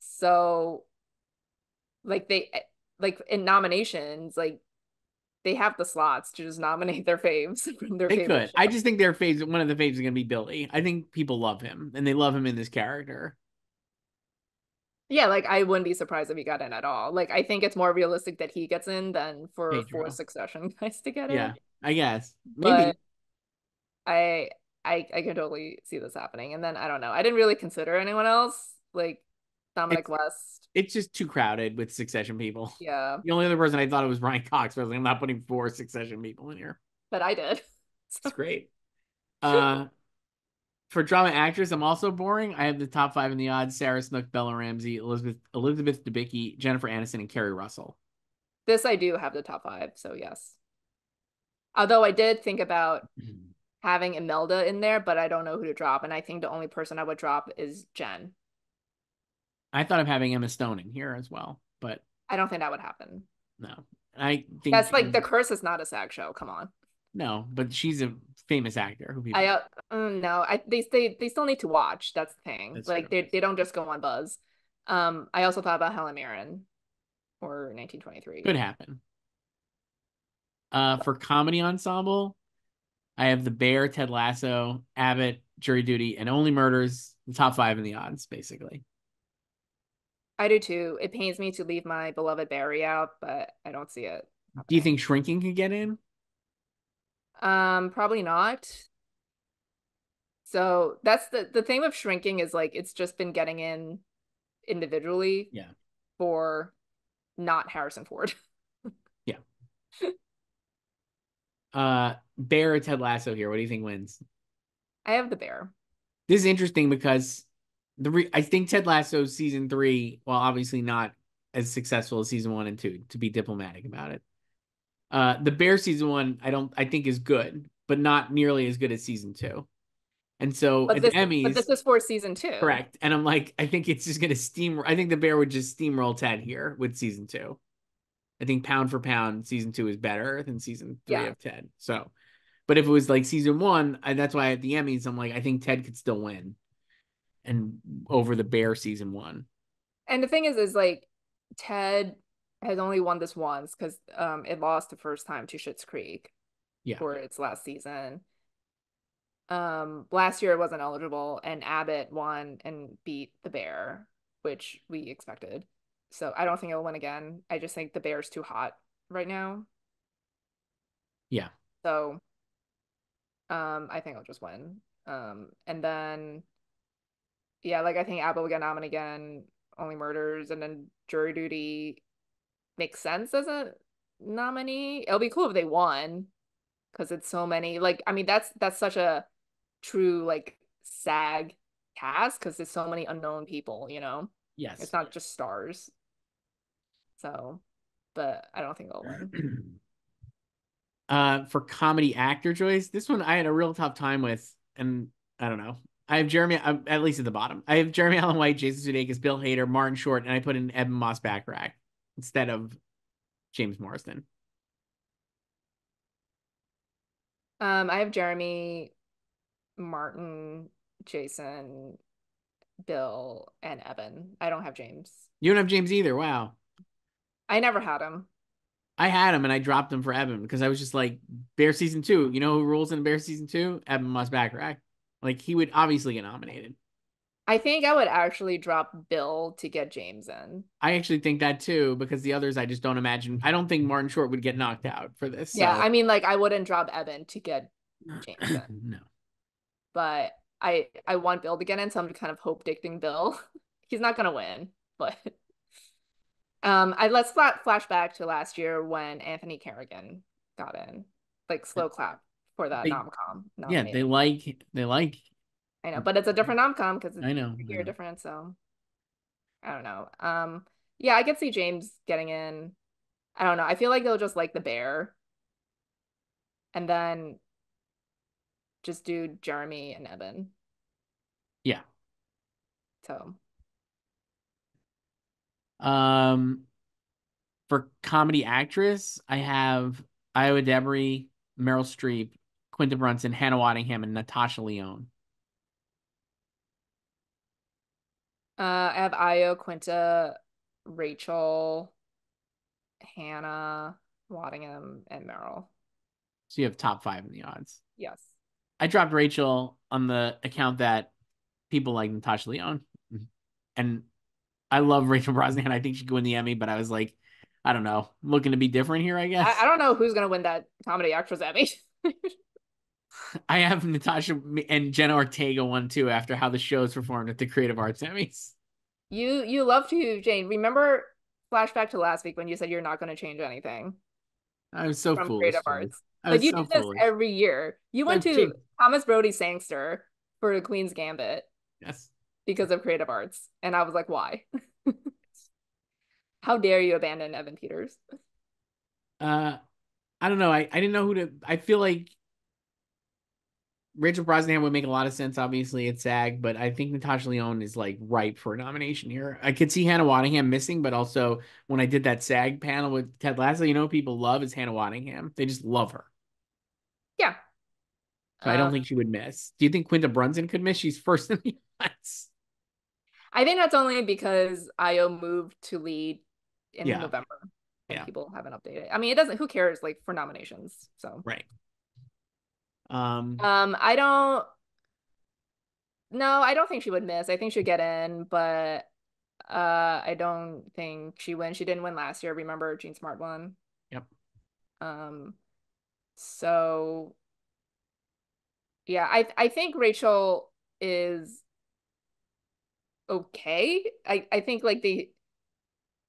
so like they like in nominations like they have the slots to just nominate their faves from their They could. I just think their faves, one of the faves is gonna be Billy. I think people love him and they love him in this character. Yeah, like I wouldn't be surprised if he got in at all. Like I think it's more realistic that he gets in than for Pedro. four Succession guys to get in. Yeah. I guess. Maybe. But I I I can totally see this happening. And then I don't know. I didn't really consider anyone else like Dominic West. it's just too crowded with Succession people. Yeah, The only other person I thought it was Brian Cox, but I was like, I'm not putting four Succession people in here. but I did. It's great. Uh, for drama actress, I'm also boring. I have the top five in the odds: Sarah Snook, Bella Ramsey, Elizabeth Elizabeth Debicki, Jennifer Aniston, and Keri Russell. This I do have the top five, so yes. Although I did think about having Imelda in there, but I don't know who to drop. And I think the only person I would drop is Jen. I thought of having Emma Stone in here as well, but I don't think that would happen. no. I think That's like the curse is not a SAG show. Come on. no, but she's a famous actor who people. I uh, mm, no, I they they they still need to watch. That's the thing. That's like true. they they don't just go on Buzz. Um, I also thought about Helen Mirren or 1923. could happen. Uh, for comedy ensemble, I have The Bear, Ted Lasso, Abbott, Jury Duty, and Only Murders. The top five in the odds, basically. I do too. It pains me to leave my beloved Barry out, but I don't see it. Do you think Shrinking could get in? Um, probably not. So that's the the thing with shrinking is like it's just been getting in individually Yeah. for not Harrison Ford. Yeah. Uh, Bear Ted Lasso here? What do you think wins? I have the bear. This is interesting because the re- I think Ted Lasso season three, while obviously not as successful as season one and two, to be diplomatic about it. Uh, the Bear season one, I don't, I think is good, but not nearly as good as season two. And so But this, the Emmys, but this is for season two. correct. And I'm like, I think it's just gonna steam. I think the Bear would just steamroll Ted here with season two. I think pound for pound, season two is better than season three Yeah. of Ted. So, but if it was like season one, I, that's why at the Emmys, I'm like, I think Ted could still win, and over the Bear season one. And the thing is, is like Ted has only won this once because um it lost the first time to Schitt's Creek Yeah. for its last season. Um, last year it wasn't eligible, and Abbott won and beat the Bear, which we expected. So I don't think it'll win again. I just think the Bear's too hot right now. Yeah. So um I think I'll just win. Um and then yeah, like I think Apple will get nominated again, Only Murders, and then Jury Duty makes sense as a nominee. It'll be cool if they won because it's so many like I mean that's that's such a true like SAG cast because there's so many unknown people, you know. Yes. It's not just stars. So, but I don't think they'll win. uh, for comedy actor choice, this one I had a real tough time with, and I don't know. I have Jeremy, I'm at least at the bottom. I have Jeremy Allen White, Jason Sudeikis, Bill Hader, Martin Short, and I put in Ebon Moss-Bachrach instead of James Marsden. Um, I have Jeremy, Martin, Jason, Bill, and Evan. I don't have James. You don't have James either. Wow. I never had him. I had him and I dropped him for Evan because I was just like Bear season two. You know who rules in Bear season two? Ebon Moss-Bachrach. Like he would obviously get nominated. I think I would actually drop Bill to get James in. I actually think that too because the others I just don't imagine. I don't think Martin Short would get knocked out for this. Yeah, so- I mean, like I wouldn't drop Evan to get James in, no. but I I want Bill to get in, so I'm kind of hope dicting Bill. He's not gonna win, but um, I let's flat flash back to last year when Anthony Carrigan got in, like slow clap for that They- nom-com. Yeah, they like they like. I know, but it's a different nom-com because I know. I a year know. different, so I don't know. Um, Yeah, I could see James getting in. I don't know. I feel like they'll just like the bear. And then just do Jeremy and Evan. Yeah. So Um, for comedy actress, I have Ayo Edebiri, Meryl Streep, Quinta Brunson, Hannah Waddingham, and Natasha Lyonne. uh I have Ayo, Quinta, Rachel, Hannah, Waddingham, and Meryl. So you have top five in the odds. Yes. I dropped Rachel on the account that people like Natasha Lyonne. And I love Rachel Brosnahan. I think she could win the Emmy, but I was like, I don't know, looking to be different here, I guess. I, I don't know who's gonna win that comedy actress Emmy. I have Natasha and Jenna Ortega one too after how the shows performed at the Creative Arts Emmys. you you love to, Jane. Remember flashback to last week when you said you're not gonna change anything I was so from foolish. Creative Arts. Like you so do this foolish. every year. You went Yeah, to. Thomas Brodie-Sangster for the Queen's Gambit Yes. because of Creative Arts, and I was like, why? How dare you abandon Evan Peters? Uh, I don't know. I, I didn't know who to. I feel like Rachel Brosnahan would make a lot of sense. Obviously, it's SAG, but I think Natasha Lyonne is like ripe for a nomination here. I could see Hannah Waddingham missing, but also when I did that SAG panel with Ted Lasso, you know, people love is Hannah Waddingham. They just love her. Yeah. So I don't Um, think she would miss. Do you think Quinta Brunson could miss? She's first in the odds. I think that's only because Ayo moved to lead in Yeah. November. and Yeah. People haven't updated. I mean, it doesn't. Who cares? Like for nominations. So, Right. Um. um, I don't. No, I don't think she would miss. I think she'd get in, but uh, I don't think she win. She didn't win last year. Remember, Jean Smart won. Yep. Um. So. Yeah, I I think Rachel is okay. I I think like they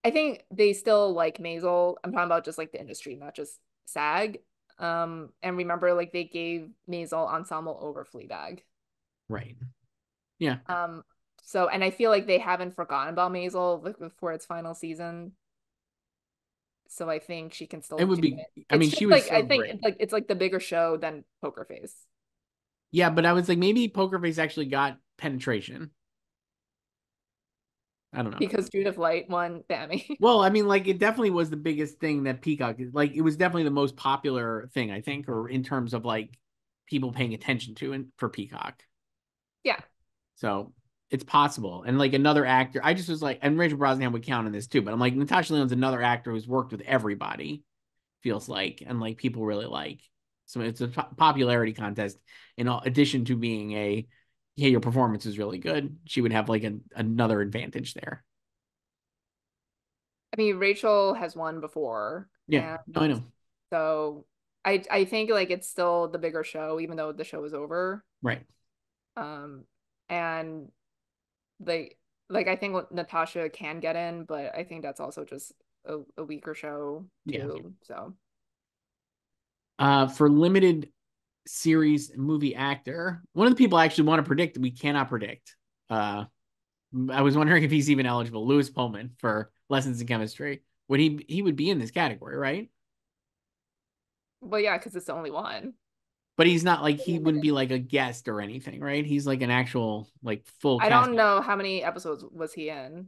I think they still like Maisel. I'm talking about just like the industry, not just SAG. Um, and remember, like they gave Maisel ensemble over Fleabag. Right. Yeah. Um, so and I feel like they haven't forgotten about Maisel before its final season. So I think she can still. It would be. it. I mean, she was. like so I think it's like it's like the bigger show than Poker Face Yeah, but I was like, maybe Poker Face actually got penetration. I don't know. because Judith Light won the Emmy. Well, I mean, like it definitely was the biggest thing that Peacock like it was definitely the most popular thing, I think, or in terms of like people paying attention to and for Peacock. Yeah. So it's possible. And like another actor, I just was like, and Rachel Brosnahan would count in this too, but I'm like, Natasha Lyonne's another actor who's worked with everybody, feels like, and like people really like. So it's a popularity contest in addition to being a hey, your performance is really good. She would have like an another advantage there. I mean, Rachel has won before. Yeah, no, I know. So I I think like it's still the bigger show, even though the show is over. Right. Um, and like like I think Natasha can get in, but I think that's also just a, a weaker show Yeah. too. So Uh, for limited series movie actor, one of the people I actually want to predict we cannot predict. Uh, I was wondering if he's even eligible. Lewis Pullman for Lessons in Chemistry. Would he he would be in this category, right? well yeah, because it's the only one. But he's not like he wouldn't be like a guest or anything, right? He's like an actual like full. I don't know how many episodes was he in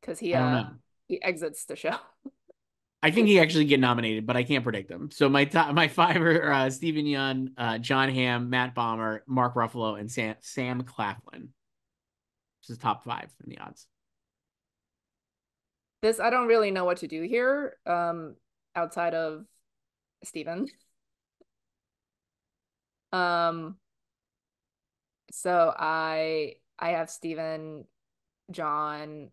because he uh he exits the show. I think he actually get nominated, but I can't predict them. So my top, my five are uh, Steven Yeun, uh, Jon Hamm, Matt Bomer, Mark Ruffalo, and Sam Sam Claflin. This is top five in the odds. This I don't really know what to do here. Um, outside of Steven. Um, so I I have Steven, John,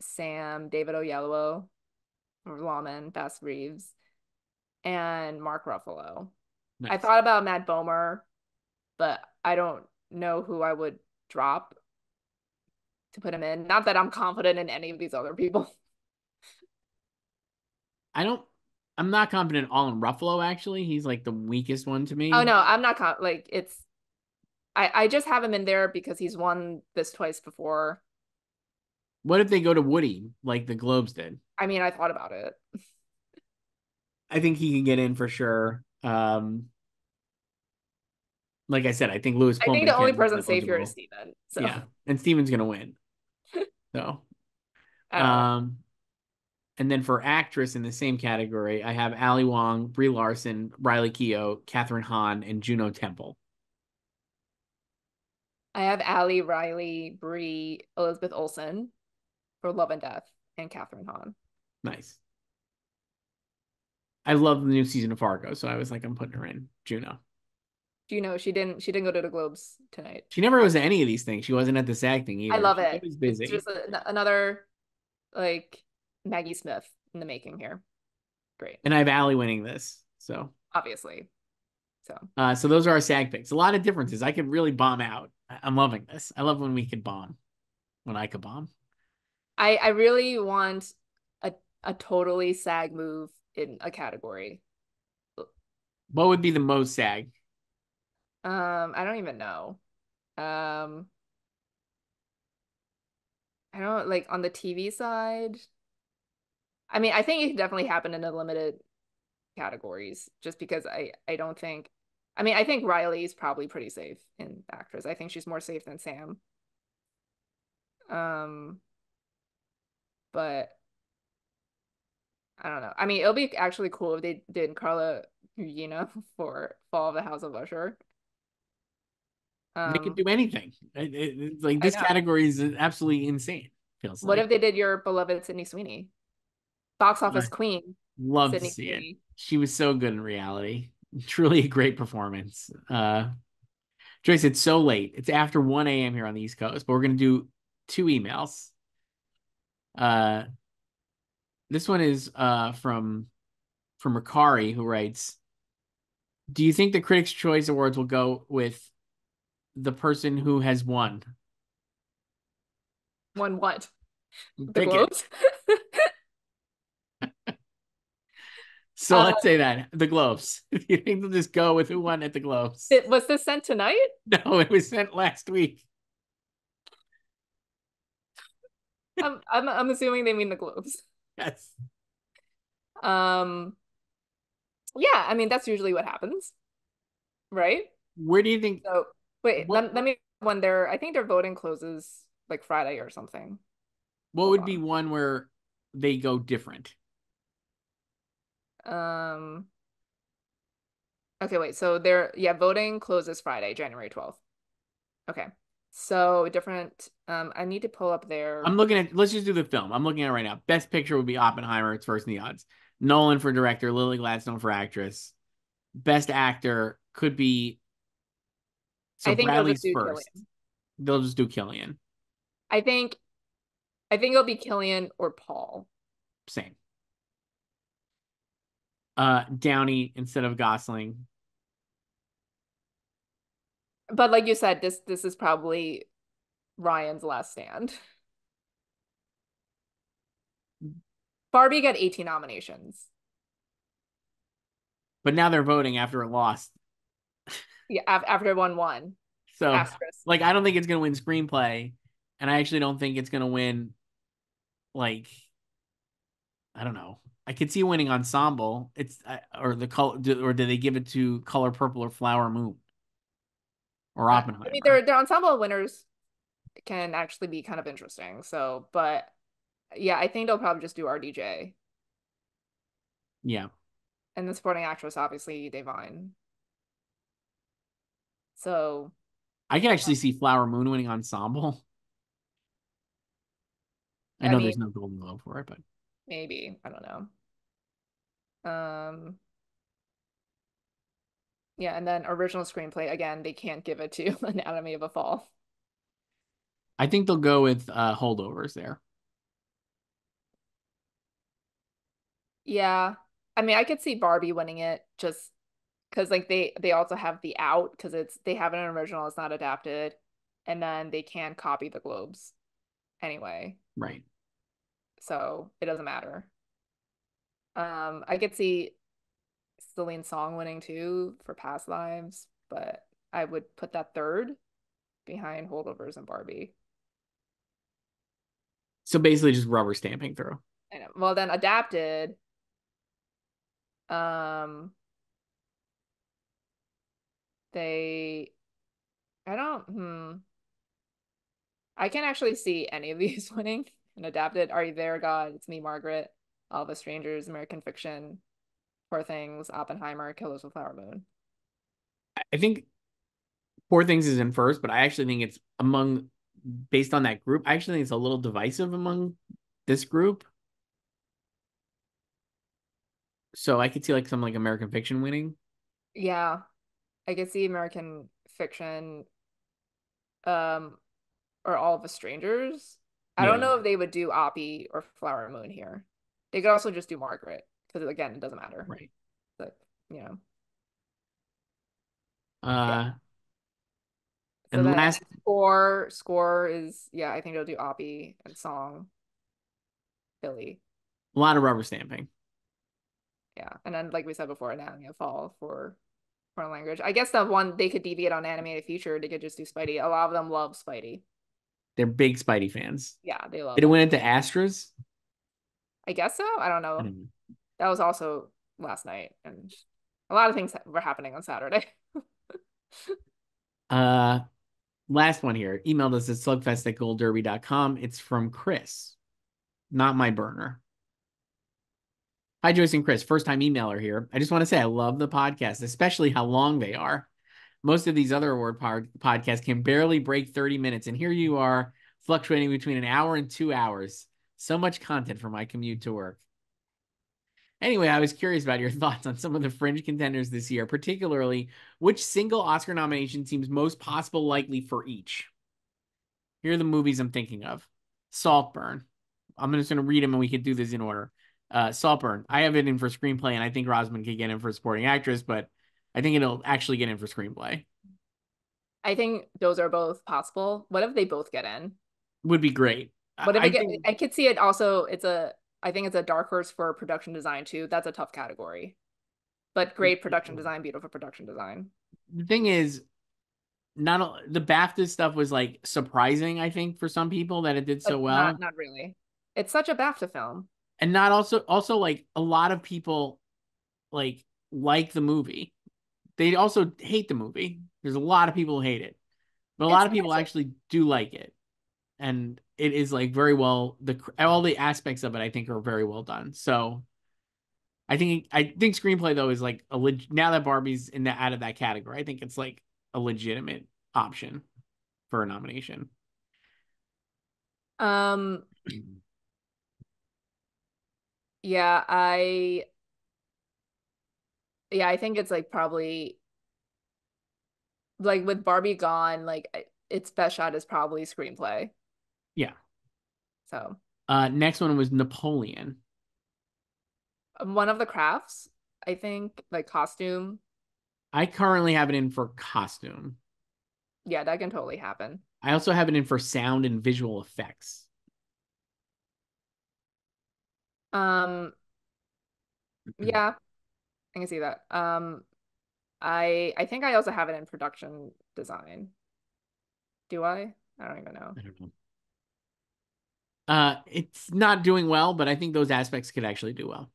Sam, David Oyelowo, Lawman, Bass Reeves, and Mark Ruffalo. I thought about Matt Bomer, but I don't know who I would drop to put him in. Not that I'm confident in any of these other people. I don't. I'm not confident all in Ruffalo. Actually, he's like the weakest one to me. Oh no, I'm not con like it's I I just have him in there because he's won this twice before. What if they go to Woody like the Globes did? I mean, I thought about it. I think he can get in for sure. Um, like I said, I think Lewis. I think the only person safe here is Steven. So. Yeah, and Steven's gonna win. so, um, and then for actress in the same category, I have Ali Wong, Brie Larson, Riley Keough, Kathryn Hahn, and Juno Temple. I have Ali, Riley, Brie, Elizabeth Olsen for Love and Death, and Kathryn Hahn. Nice. I love the new season of Fargo, so I was like, I'm putting her in Juno. Juno, she didn't. She didn't go to the Globes tonight. She never was at any of these things. She wasn't at the SAG thing either. I love she it. Was busy. It's just a, another like Maggie Smith in the making here. Great. And I have Ali winning this, so obviously. So. Uh, so those are our SAG picks. A lot of differences. I could really bomb out. I'm loving this. I love when we could bomb. When I could bomb. I I really want a a totally SAG move in a category. What would be the most SAG? Um, I don't even know. Um, I don't like on the TV side. I mean, I think it could definitely happen in the limited categories, just because I I don't think. I mean, I think Riley's probably pretty safe in actress. I think she's more safe than Sam. Um, but I don't know. I mean, it'll be actually cool if they did Carla Gugino for Fall of the House of Usher. Um, they could do anything. It, it, like this category is absolutely insane. Feels what like. if they did your beloved Sydney Sweeney, box office I queen? Love Sydney to see Sweeney. it. She was so good in reality. Truly a great performance. Uh, Joyce, it's so late. It's after 1 a.m. here on the East Coast, but we're gonna do two emails. Uh, this one is uh from from Ricari, who writes, "Do you think the Critics' Choice Awards will go with the person who has won. Won what? The Globes? so uh, let's say that the Globes. Do you think they'll just go with who won at the Globes? It, was this sent tonight? No, it was sent last week. I'm, I'm I'm assuming they mean the Globes. Yes. Um. Yeah, I mean that's usually what happens, right? Where do you think? So Wait, let, let me when they're, I think their voting closes like Friday or something. What Hold would on. be one where they go different? Um Okay, wait. So they're yeah, voting closes Friday, January 12th. Okay. So different um I need to pull up their I'm looking at let's just do the film. I'm looking at right now. Best picture would be Oppenheimer, it's first in the odds. Nolan for director, Lily Gladstone for actress. Best actor could be so I think Bradley's they'll first. Cillian. They'll just do Cillian. I think I think it'll be Cillian or Paul. Same. Uh Downey instead of Gosling. But like you said, this this is probably Ryan's last stand. Barbie got 18 nominations. But now they're voting after it lost yeah, after one one. So Asterisk. like I don't think it's gonna win screenplay, and I actually don't think it's gonna win like I don't know. I could see winning ensemble. It's or the color or do they give it to Color Purple or Flower Moon or Oppenheimer? I mean, their their ensemble winners can actually be kind of interesting. So, but yeah, I think they'll probably just do RDJ. Yeah. And the supporting actress, obviously, Da'Vine. So I can actually see Flower Moon winning ensemble. I, I know mean, there's no Golden Globe for it, but maybe I don't know. Um, yeah, and then original screenplay again. They can't give it to Anatomy of a Fall. I think they'll go with uh, holdovers there. Yeah, I mean, I could see Barbie winning it just because like they they also have the out because it's they have an original it's not adapted and then they can copy the globes anyway right so it doesn't matter um i could see Celine song winning too for past lives but i would put that third behind holdovers and barbie So basically, just rubber stamping through. I know. Well, then adapted. Um, they, I don't. Hmm. I can actually see any of these winning and adapted. Are you there, God? It's me, Margaret. All the Strangers, American Fiction, Poor Things, Oppenheimer, Killers of Flower Moon. I think Poor Things is in first, but I actually think it's among based on that group. I actually think it's a little divisive among this group. So I could see like some like American Fiction winning. Yeah, I could see American Fiction, um, or All of the Strangers. I don't know if they would do Oppie or Flower Moon here. They could also just do Margaret because again, it doesn't matter. Right. But you know, Uh so and last score score is yeah, I think it'll do Oppie and song, Billy. a lot of rubber stamping. Yeah, and then like we said before, Anatomy of Fall for foreign language. I guess the one they could deviate on animated feature. They could just do Spidey. A lot of them love Spidey. They're big Spidey fans. Yeah, they love. Did it it. win into Astras? I guess so. I don't know. I don't know. That was also last night, and a lot of things were happening on Saturday. Uh, last one here. Emailed us at slugfest at goldderby.com. It's from Chris, not my burner. Hi, Joyce and Chris. First time emailer here. I just want to say I love the podcast, especially how long they are. Most of these other award pod- podcasts can barely break 30 minutes, and here you are fluctuating between an hour and two hours. So much content for my commute to work. Anyway, I was curious about your thoughts on some of the fringe contenders this year, particularly which single Oscar nomination seems most possible likely for each. Here are the movies I'm thinking of Saltburn. I'm just going to read them and we could do this in order. Uh, Saltburn. I have it in for screenplay, and I think Rosamund could get in for supporting actress, but I think it'll actually get in for screenplay. I think those are both possible. What if they both get in? Would be great. What if I it get, think- I could see it also. It's a. I think it's a dark horse for production design too. That's a tough category, but mm-hmm. great production design, beautiful production design. the thing is, not a- the BAFTA stuff was like surprising. I think for some people that it did so uh, But well. not, not really. It's such a BAFTA film. and not also also like a lot of people like like the movie they also hate the movie there's a lot of people who hate it but a lot of people actually do like it and it is like very well the all the aspects of it i think are very well done so i think i think screenplay though is like a leg- now that barbie's in the out of that category i think it's like a legitimate option for a nomination Um. Yeah, I. Yeah, I think it's like probably like with Barbie gone, like its best shot is probably screenplay. Yeah. So uh next one was napoleon um, one of the crafts, I think, like costume. i currently have it in for costume Yeah, that can totally happen. I also have it in for sound and visual effects. Um, yeah, I can see that. Um, I I think I also have it in production design. Do I? I don't even know. I don't know. Uh, it's not doing well, but I think those aspects could actually do well.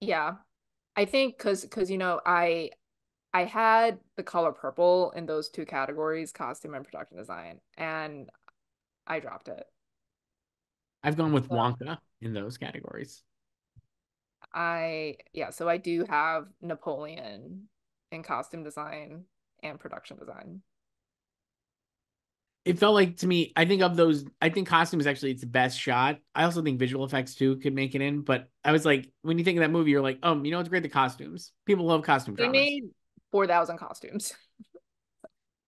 Yeah. I think cuz cuz you know, I I had the color purple in those two categories, costume and production design, and I dropped it. I've gone with Well- Wonka in those categories. I yeah, so I do have Napoleon in costume design and production design. It felt like to me, I think of those, I think costume is actually its best shot. I also think visual effects too could make it in, but I was like, when you think of that movie, you're like, oh, you know it's great? The costumes. People love costume They dramas. made 4,000 costumes.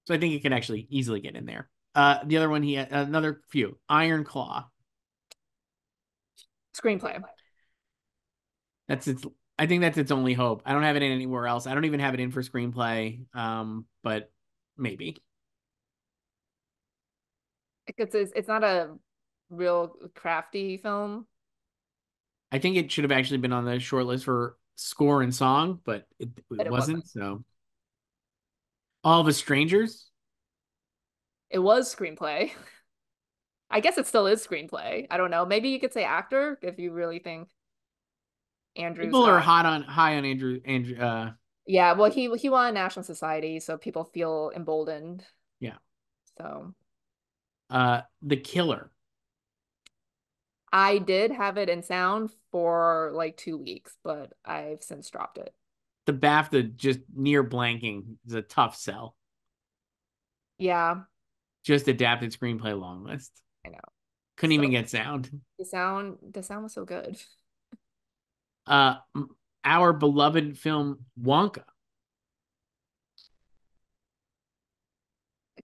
So I think it can actually easily get in there. Uh, the other one, he had another few Iron Claw. Screenplay. That's its. I think that's its only hope. I don't have it in anywhere else. I don't even have it in for screenplay. Um, but maybe. It's it's, it's not a real crafty film. I think it should have actually been on the short list for score and song, but it, it, But it wasn't, wasn't. So, All the Strangers. It was screenplay. I guess it still is screenplay. I don't know. Maybe you could say actor if you really think Andrew. People are hot on high on Andrew Andrew uh Yeah, well he he won National Society, so people feel emboldened. Yeah. So uh The Killer. I did have it in sound for like two weeks, but I've since dropped it. The BAFTA just near blanking is a tough sell. Yeah. Just adapted screenplay long list. I know. Couldn't So- even get sound. The sound the sound was so good. Uh our beloved film Wonka.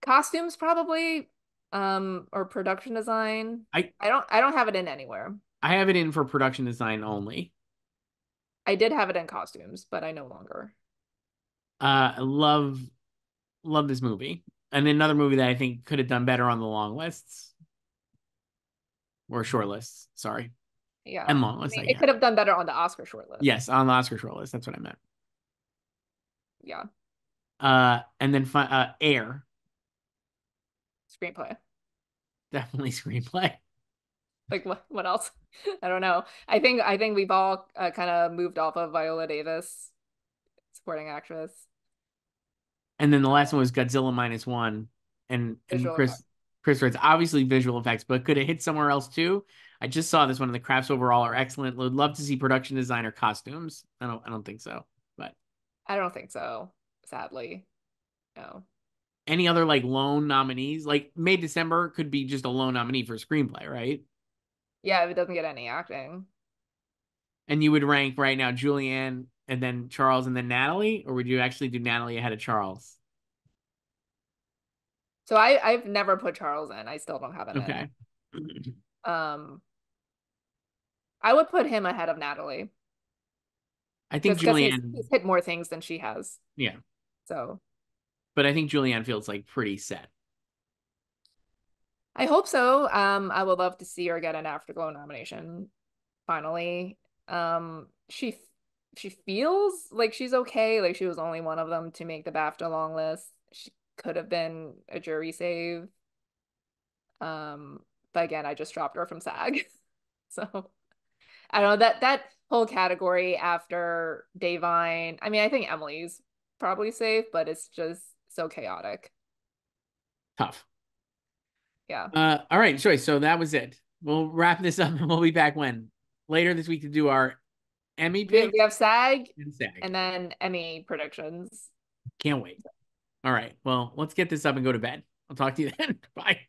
Costumes probably um or production design. I- I don't I don't have it in anywhere. I have it in for production design only. I did have it in costumes, but I no longer. Uh I love love this movie. And another movie that I think could have done better on the long lists. Or short lists, sorry. Yeah. And long I lists. mean, it could have done better on the Oscar short list. Yes, on the Oscar short list. That's what I meant. Yeah. Uh and then fi- uh Air, Screenplay. definitely screenplay. Like what what else? I don't know. I think I think we've all uh, kind of moved off of Viola Davis, supporting actress. And then the last one was Godzilla minus one. And, and Chris effects. Chris writes obviously visual effects, but could it hit somewhere else too? I just saw this one and the crafts overall are excellent. Would love to see production designer costumes. I don't I don't think so. But I don't think so, sadly. No. Any other like lone nominees, like May December could be just a lone nominee for a screenplay, right? Yeah, if it doesn't get any acting. And you would rank right now Julianne and then Charles and then Natalie, or would you actually do Natalie ahead of Charles? So I I've never put Charles in. I still don't have it Okay. in. Um I would put him ahead of Natalie. I think 'cause he's, Julianne, he's hit more things than she has. yeah, So but I think Julianne feels like pretty set. I hope so. Um, I would love to see her get an Afterglow nomination. Finally, um, she she feels like she's okay. Like she was only one of them to make the BAFTA long list. She could have been a jury save. Um, but again, I just dropped her from SAG, so I don't know that that whole category after Da'Vine. I mean, I think Emily's probably safe, but it's just so chaotic. Tough. Yeah. Uh, all right, Joyce. So that was it. We'll wrap this up and we'll be back when later this week to do our Emmy pick we have SAG and SAG. and then Emmy predictions. Can't wait. All right. Well, let's get this up and go to bed. I'll talk to you then. Bye.